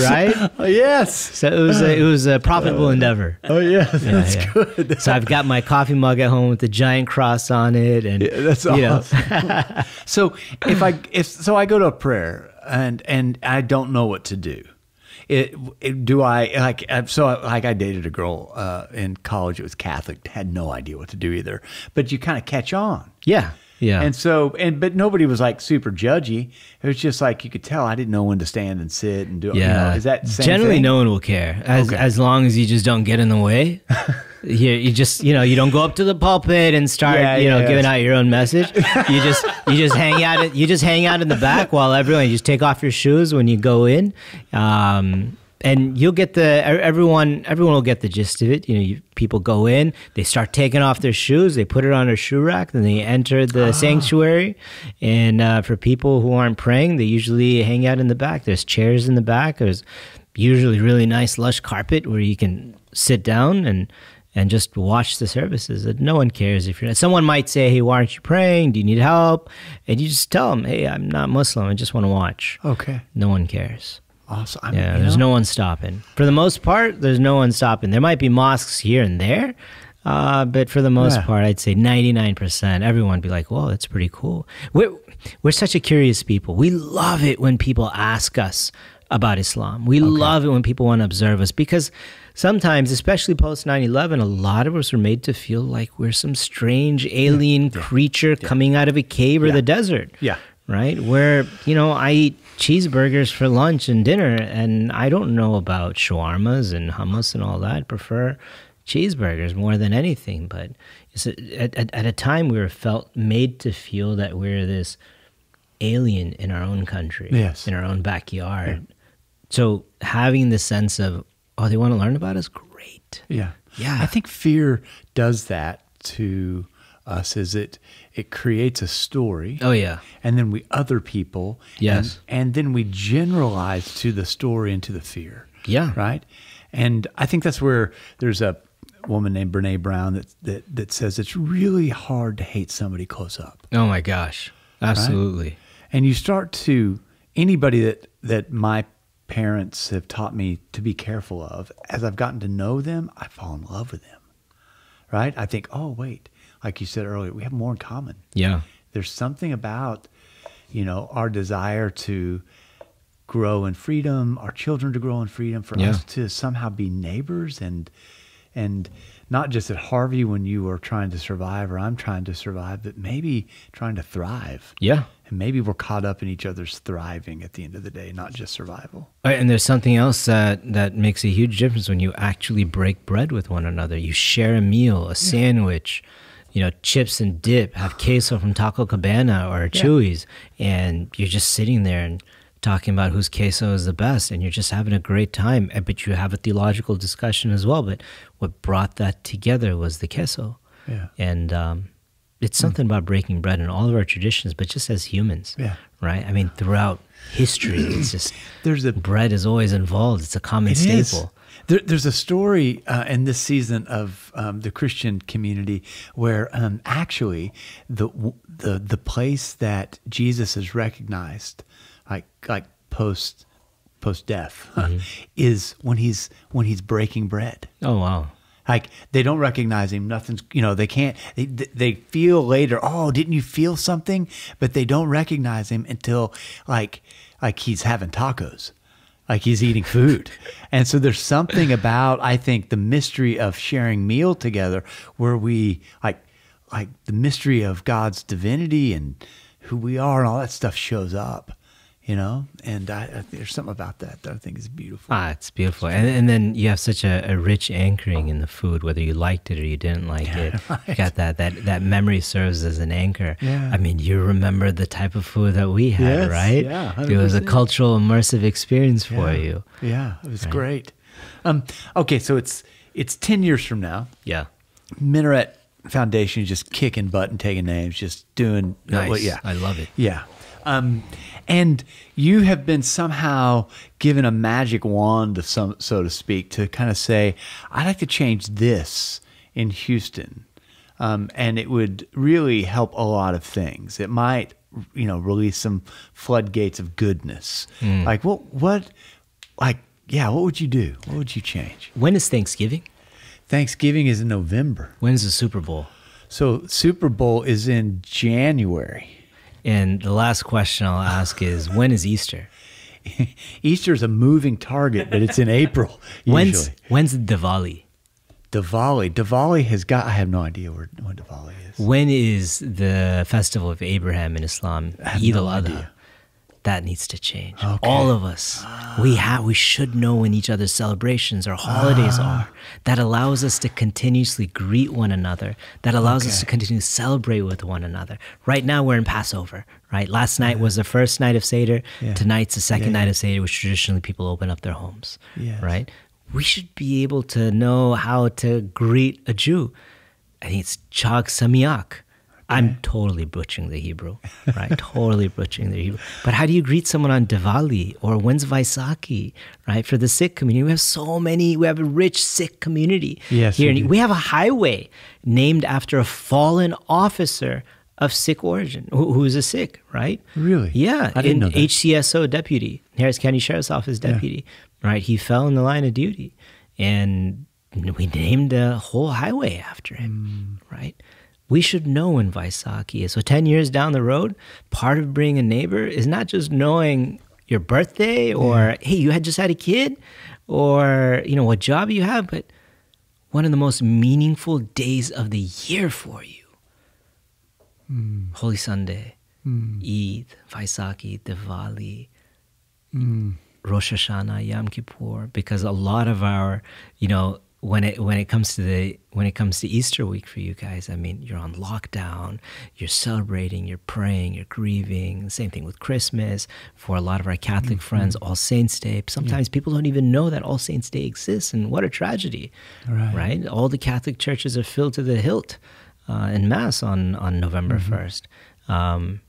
right? Oh, yes. So it was a, it was a profitable endeavor. Oh, yeah. That's yeah. good. So I've got my coffee mug at home with the giant cross on it, and Yeah, that's you know, awesome. so if I if so I go to a prayer and and I don't know what to do. It, it do I like uh, so like I dated a girl uh, in college. It was Catholic. Had no idea what to do either. But you kind of catch on. yeah, yeah. And so, and but nobody was like super judgy. It was just like you could tell I didn't know when to stand and sit and do. Yeah. you know, is that same generally thing? no one will care as Okay. as long as you just don't get in the way. you, you just you know you don't go up to the pulpit and start Yeah, you know yeah, giving yeah. out your own message. you just you just hang out at- you just hang out in the back while everyone you just take off your shoes when you go in. Um, and you'll get the everyone everyone will get the gist of it. You know, you, people go in, they start taking off their shoes, they put it on a shoe rack, then they enter the sanctuary. And uh, for people who aren't praying, they usually hang out in the back. There's chairs in the back. There's usually really nice lush carpet where you can sit down and and just watch the services. And no one cares if you're not. Someone might say, "Hey, why aren't you praying? Do you need help?" And you just tell them, "Hey, I'm not Muslim. I just want to watch." Okay, No one cares. awesome. I mean, Yeah, there's know, no one stopping. For the most part, there's no one stopping. There might be mosques here and there, uh, but for the most Yeah. part, I'd say 99%. Everyone be like, "Whoa, that's pretty cool." We're we're such a curious people. We love it when people ask us about Islam. We love it when people want to observe us because sometimes, especially post 9/11, a lot of us are made to feel like we're some strange alien creature coming out of a cave or the desert Yeah. right? Where, you know, I eat cheeseburgers for lunch and dinner, and I don't know about shawarmas and hummus and all that. I prefer cheeseburgers more than anything. But it's a, at, at, at a time we were felt made to feel that we're this alien in our own country, Yes. in our own backyard. So having the sense of, oh, they want to learn about us? Great. Yeah. Yeah. I think fear does that to us is it it creates a story. Oh, yeah. And then we other people. Yes. And, and then we generalize to the story and to the fear. Yeah. Right? And I think that's where there's a woman named Brene Brown that that, that says it's really hard to hate somebody close up. Oh, my gosh. Absolutely. And you start to anybody that that my parents have taught me to be careful of, as I've gotten to know them, I fall in love with them. Right? I think, oh wait, like you said earlier, we have more in common. Yeah. There's something about, you know, our desire to grow in freedom, our children to grow in freedom, for Yeah. us to somehow be neighbors and and not just at Harvey when you are trying to survive or I'm trying to survive, but maybe trying to thrive. Yeah. And maybe we're caught up in each other's thriving at the end of the day, not just survival. Uh, And there's something else that, that makes a huge difference when you actually break bread with one another. You share a meal, a sandwich, you know, chips and dip, have queso from Taco Cabana or Chuy's, and you're just sitting there and talking about whose queso is the best, and you're just having a great time. But you have a theological discussion as well. But what brought that together was the queso. Yeah. And um, it's something about breaking bread in all of our traditions, but just as humans, Yeah. right? I mean, throughout history, it's just There's a bread is always involved. It's a common It staple. There, there's a story uh, in this season of um, the Christian community where um, actually the the the place that Jesus is recognized, like like post post death, Mm-hmm. is when he's when he's breaking bread. Oh wow. Like they don't recognize him. Nothing's, you know, they can't. They, they feel later. Oh, didn't you feel something? But they don't recognize him until like like he's having tacos, like he's eating food. and so there's something about I think the mystery of sharing meal together, where we like like the mystery of God's divinity and who we are and all that stuff shows up. You know, and I, I, there's something about that that I think is beautiful. Ah, it's beautiful. And, and then you have such a, a rich anchoring in the food, whether you liked it or you didn't like it. You got that, that that memory serves as an anchor. Yeah. I mean, you remember the type of food that we had, Yes, right? yeah, It was a cultural immersive experience for yeah. you. Yeah, it was great. Um, okay, so it's it's ten years from now. Yeah. Minaret Foundation is just kicking butt and taking names, just doing Nice. well, yeah, I love it. Yeah, um, and you have been somehow given a magic wand, some so to speak, to kind of say, "I'd like to change this in Houston," um, and it would really help a lot of things. It might, you know, release some floodgates of goodness. Hmm. Like what? What? Like yeah, what would you do? What would you change? When is Thanksgiving? Thanksgiving is in November. When is the Super Bowl? So Super Bowl is in January. And the last question I'll ask is when is Easter? Easter is a moving target, but it's in April usually. When's when's Diwali? Diwali. Diwali has got. I have no idea where when Diwali is. When is the festival of Abraham in Islam? have Eid no al Adha. idea. That needs to change. Okay. All of us, we have, we should know when each other's celebrations or holidays Ah. are. That allows us to continuously greet one another. That allows us to continue to celebrate with one another. Right now, we're in Passover. Right. Last night was the first night of Seder. Yeah. Tonight's the second Yeah, night of Seder, which traditionally people open up their homes. Yes. Right. We should be able to know how to greet a Jew. I think it's Chag Sameach. I'm totally butchering the Hebrew, right? totally butchering the Hebrew. But how do you greet someone on Diwali or when's Vaisakhi, right? For the Sikh community, we have so many. We have a rich Sikh community Yes, here. we we have a highway named after a fallen officer of Sikh origin, who, who is a Sikh, right? Really? Yeah, I didn't in know that. HCSO deputy, Harris County Sheriff's Office deputy, right? He fell in the line of duty, and we named a whole highway after him, Hmm. right? We should know when Vaisakhi is. So ten years down the road, part of being a neighbor is not just knowing your birthday or hey, you had just had a kid, or you know what job you have, but one of the most meaningful days of the year for you. Hmm. Holy Sunday, hmm. Eid, Vaisakhi, Diwali, hmm. Rosh Hashanah, Yom Kippur, because a lot of our, you know, when it when it comes to the when it comes to Easter week for you guys, I mean, you're on lockdown, you're celebrating, you're praying, you're grieving. Same thing with Christmas. For a lot of our Catholic friends, All Saints Day. Sometimes people don't even know that All Saints Day exists, and what a tragedy, Right. right? All the Catholic churches are filled to the hilt uh, in mass on on November 1st. Um,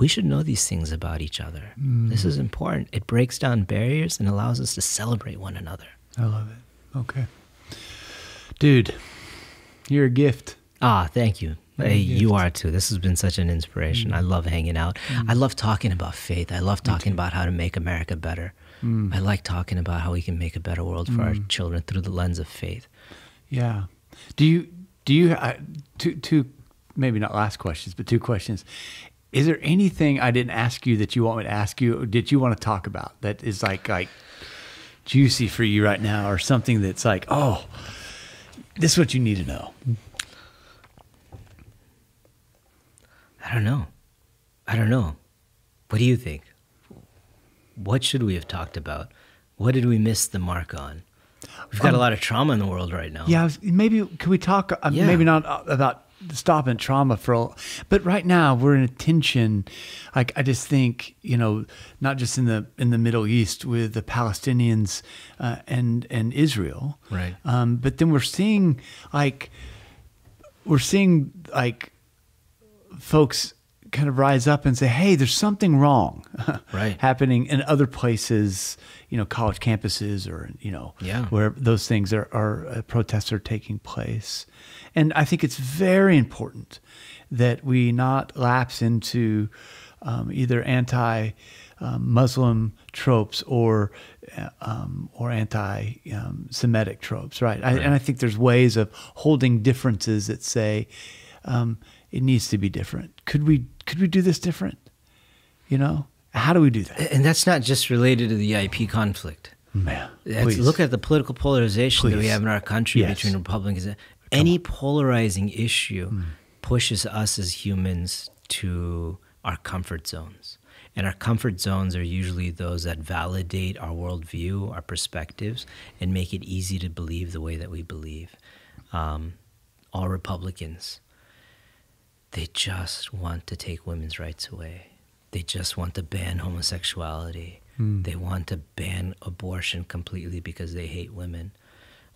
we should know these things about each other. This is important. It breaks down barriers and allows us to celebrate one another. I love it. Okay. Dude, you're a gift. Ah, thank you. Hey, you are too. This has been such an inspiration. I love hanging out. I love talking about faith. I love talking about how to make America better. I like talking about how we can make a better world for our children through the lens of faith. Yeah. Do you do you uh, two two maybe not last questions, but two questions. Is there anything I didn't ask you that you want me to ask you? Or did you want to talk about that is like like juicy for you right now, or something that's like, oh, this is what you need to know? I don't know. I don't know. What do you think? What should we have talked about? What did we miss the mark on? We've got a lot of trauma in the world right now. Yeah, maybe can we talk? Uh, Yeah. Maybe not uh, about stopping trauma for, all, but right now we're in a tension. Like I just think you know, not just in the in the Middle East with the Palestinians uh, and and Israel, Right. Um, but then we're seeing like we're seeing like folks kind of rise up and say, "Hey, there's something wrong, Right. happening in other places, you know, college campuses or you know, Yeah. where those things are, are uh, protests are taking place." And I think it's very important that we not lapse into um, either anti um, Muslim tropes or uh, um, or anti um, Semitic tropes, right? I, and I think there's ways of holding differences that say um, it needs to be different. Could we could we do this different? You know, how do we do that? And that's not just related to the IP conflict. Man, please. look at the political polarization that we have in our country Yes. between Republicans. Any polarizing issue Hmm. pushes us as humans to our comfort zones. And our comfort zones are usually those that validate our worldview, our perspectives, and make it easy to believe the way that we believe. Um, all Republicans, they just want to take women's rights away. They just want to ban homosexuality. Hmm. They want to ban abortion completely because they hate women.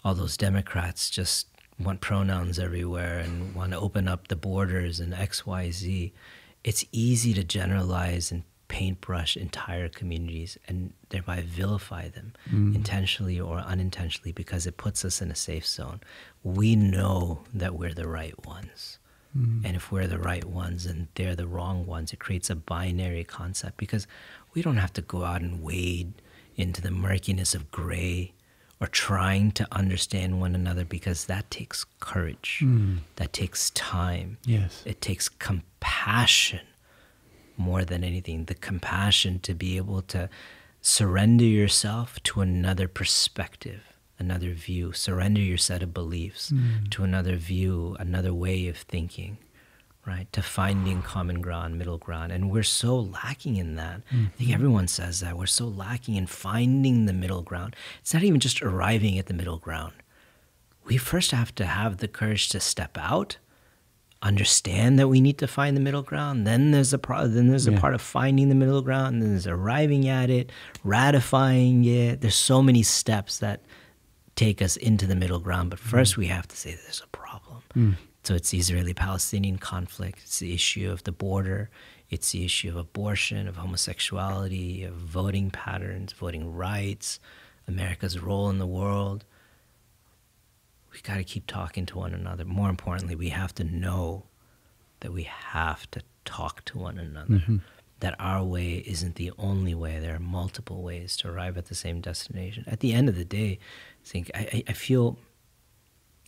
All those Democrats just want pronouns everywhere and want to open up the borders and X, Y, Z. It's easy to generalize and paintbrush entire communities and thereby vilify them hmm. intentionally or unintentionally because it puts us in a safe zone. We know that we're the right ones. Mm. And if we're the right ones and they're the wrong ones, it creates a binary concept because we don't have to go out and wade into the murkiness of gray or trying to understand one another because that takes courage. Mm. That takes time. Yes. It takes compassion more than anything. The compassion to be able to surrender yourself to another perspective, another view, surrender your set of beliefs mm. to another view, another way of thinking, right? To finding common ground, middle ground. And we're so lacking in that. I think mm-hmm. everyone says that. We're so lacking in finding the middle ground. It's not even just arriving at the middle ground. We first have to have the courage to step out understand that we need to find the middle ground. Then there's a pro- then there's a part of finding the middle ground. And then there's arriving at it, ratifying it. There's so many steps that take us into the middle ground. But mm. first, we have to say there's a problem. Mm. So it's the Israeli-Palestinian conflict. It's the issue of the border. It's the issue of abortion, of homosexuality, of voting patterns, voting rights, America's role in the world we got to keep talking to one another. More importantly, we have to know that we have to talk to one another. Mm-hmm. That our way isn't the only way. There are multiple ways to arrive at the same destination. At the end of the day, think I, I- I feel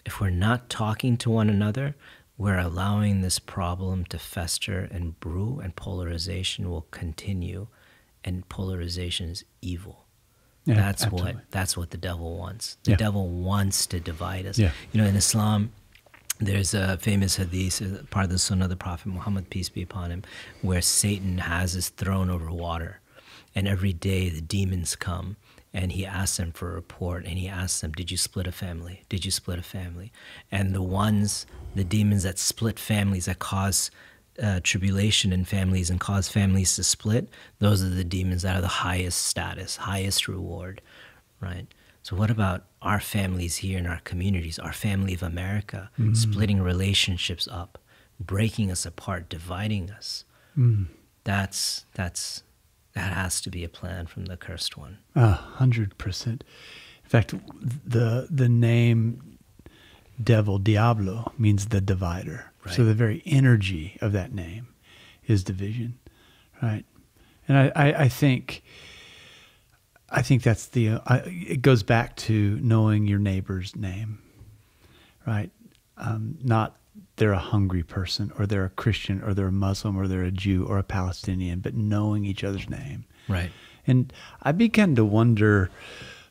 if we're not talking to one another, we're allowing this problem to fester and brew, and polarization will continue. And polarization is evil. Yeah, that's absolutely. what that's what the devil wants. The Yeah. devil wants to divide us. Yeah. You know, in Islam, there's a famous hadith, uh, part of the Sunnah of the Prophet Muhammad, peace be upon him, where Satan has his throne over water, and every day the demons come and he asked them for a report and he asked them did you split a family? Did you split a family? And the ones the demons that split families that cause uh, tribulation in families and cause families to split those are the demons that are the highest status highest reward right? So what about our families here in our communities? Our family of america splitting relationships up breaking us apart dividing us. That's that's that has to be a plan from the cursed one A hundred percent. In fact, the the name devil Diablo means the divider. Right. So the very energy of that name is division, right? And I, I, I think I think that's the uh, I, it goes back to knowing your neighbor's name, right? Um, not they're a hungry person or they're a Christian or they're a Muslim or they're a Jew or a Palestinian, but knowing each other's name. right And I began to wonder,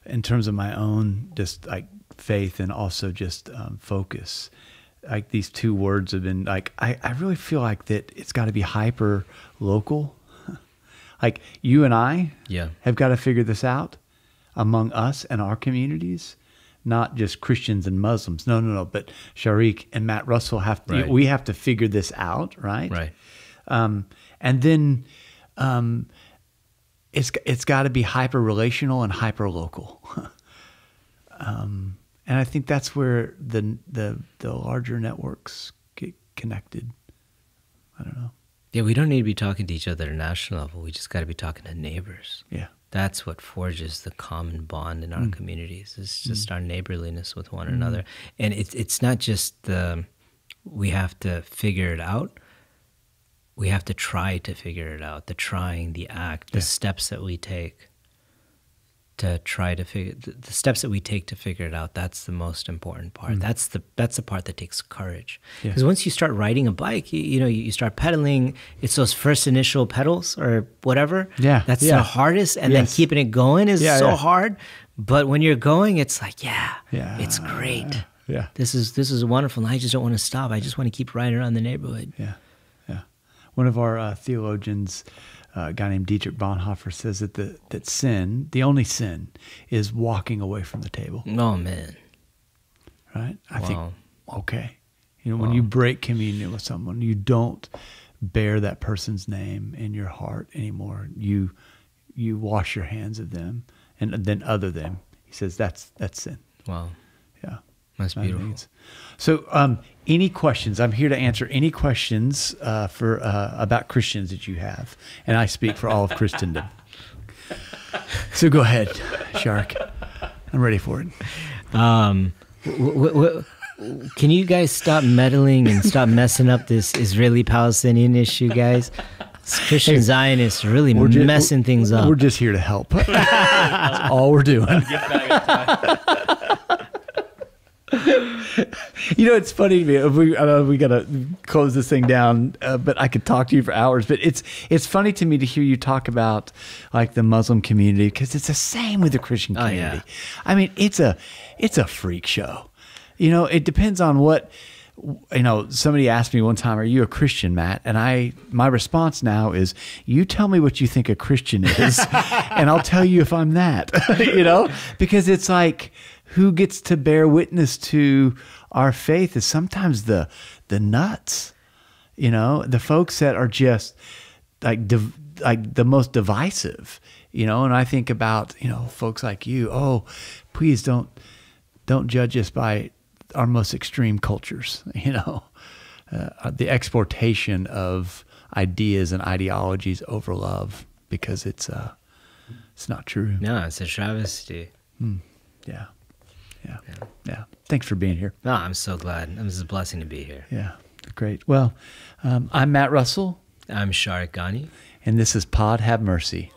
in terms of my own just like faith and also just um, focus, like these two words have been like, I, I really feel like that it's got to be hyper local. like you and I Yeah. have got to figure this out among us and our communities. Not just Christians and Muslims. No, no, no. But Shariq and Matt Russell have to, Right. we have to figure this out, right? right um, and then um, it's it's got to be hyper relational and hyper local. um, and I think that's where the the the larger networks get connected. I don't know. yeah we don't need to be talking to each other at a national level we just got to be talking to neighbors Yeah, that's what forges the common bond in our mm. communities it's just mm. our neighborliness with one mm. another. And it's it's not just the we have to figure it out. We have to try to figure it out. The trying the act the Yeah. steps that we take to try to figure the, steps that we take to figure it out that's the most important part. That's the that's the part that takes courage. Mm. Yeah. because once you start riding a bike you, you know you, you start pedaling it's those first initial pedals or whatever Yeah, that's yeah. the hardest and then keeping it going is Yeah, so hard. But when you're going it's like yeah Yeah. it's great. Yeah, this is this is wonderful and i just don't want to stop. I just want to keep riding around the neighborhood. Yeah, yeah. One of our uh, theologians, uh, a guy named Dietrich Bonhoeffer, says that the that sin, the only sin, is walking away from the table. oh man right? I Wow. think okay. You know, when you break communion with someone, you don't bear that person's name in your heart anymore. You you wash your hands of them and then other them. He says that's that's sin. wow Yeah. That's That beautiful. means- So, um, any questions? I'm here to answer any questions uh, for uh, about Christians that you have, and I speak for all of Christendom. So go ahead, Shark. I'm ready for it. Um, w- w- w- can you guys stop meddling and stop messing up this Israeli-Palestinian issue, guys? This Christian Zionists are really ju- messing things up. We're just here to help. That's all we're doing. you know, it's funny to me. if We, I know we got to close this thing down, uh, but I could talk to you for hours. But it's it's funny to me to hear you talk about like the Muslim community because it's the same with the Christian Oh, community. yeah. I mean, it's a it's a freak show. You know, it depends on what you know. Somebody asked me one time, "Are you a Christian, Matt?" And I, my response now is, "You tell me what you think a Christian is, and I'll tell you if I'm that." you know, because it's like who gets to bear witness to our faith is sometimes the the nuts. You know, the folks that are just like div- like the most divisive. You know, and I think about you know folks like you. Oh, please don't don't judge us by our most extreme cultures. You know, uh, the exportation of ideas and ideologies over love because it's uh, it's not true. no, it's a travesty. Yeah, yeah, yeah. Thanks for being here. No, I'm so glad. This is a blessing to be here. Yeah, great. Well, um, I'm Matt Russell. I'm Shariq Ghani. And this is Pod Have Mercy.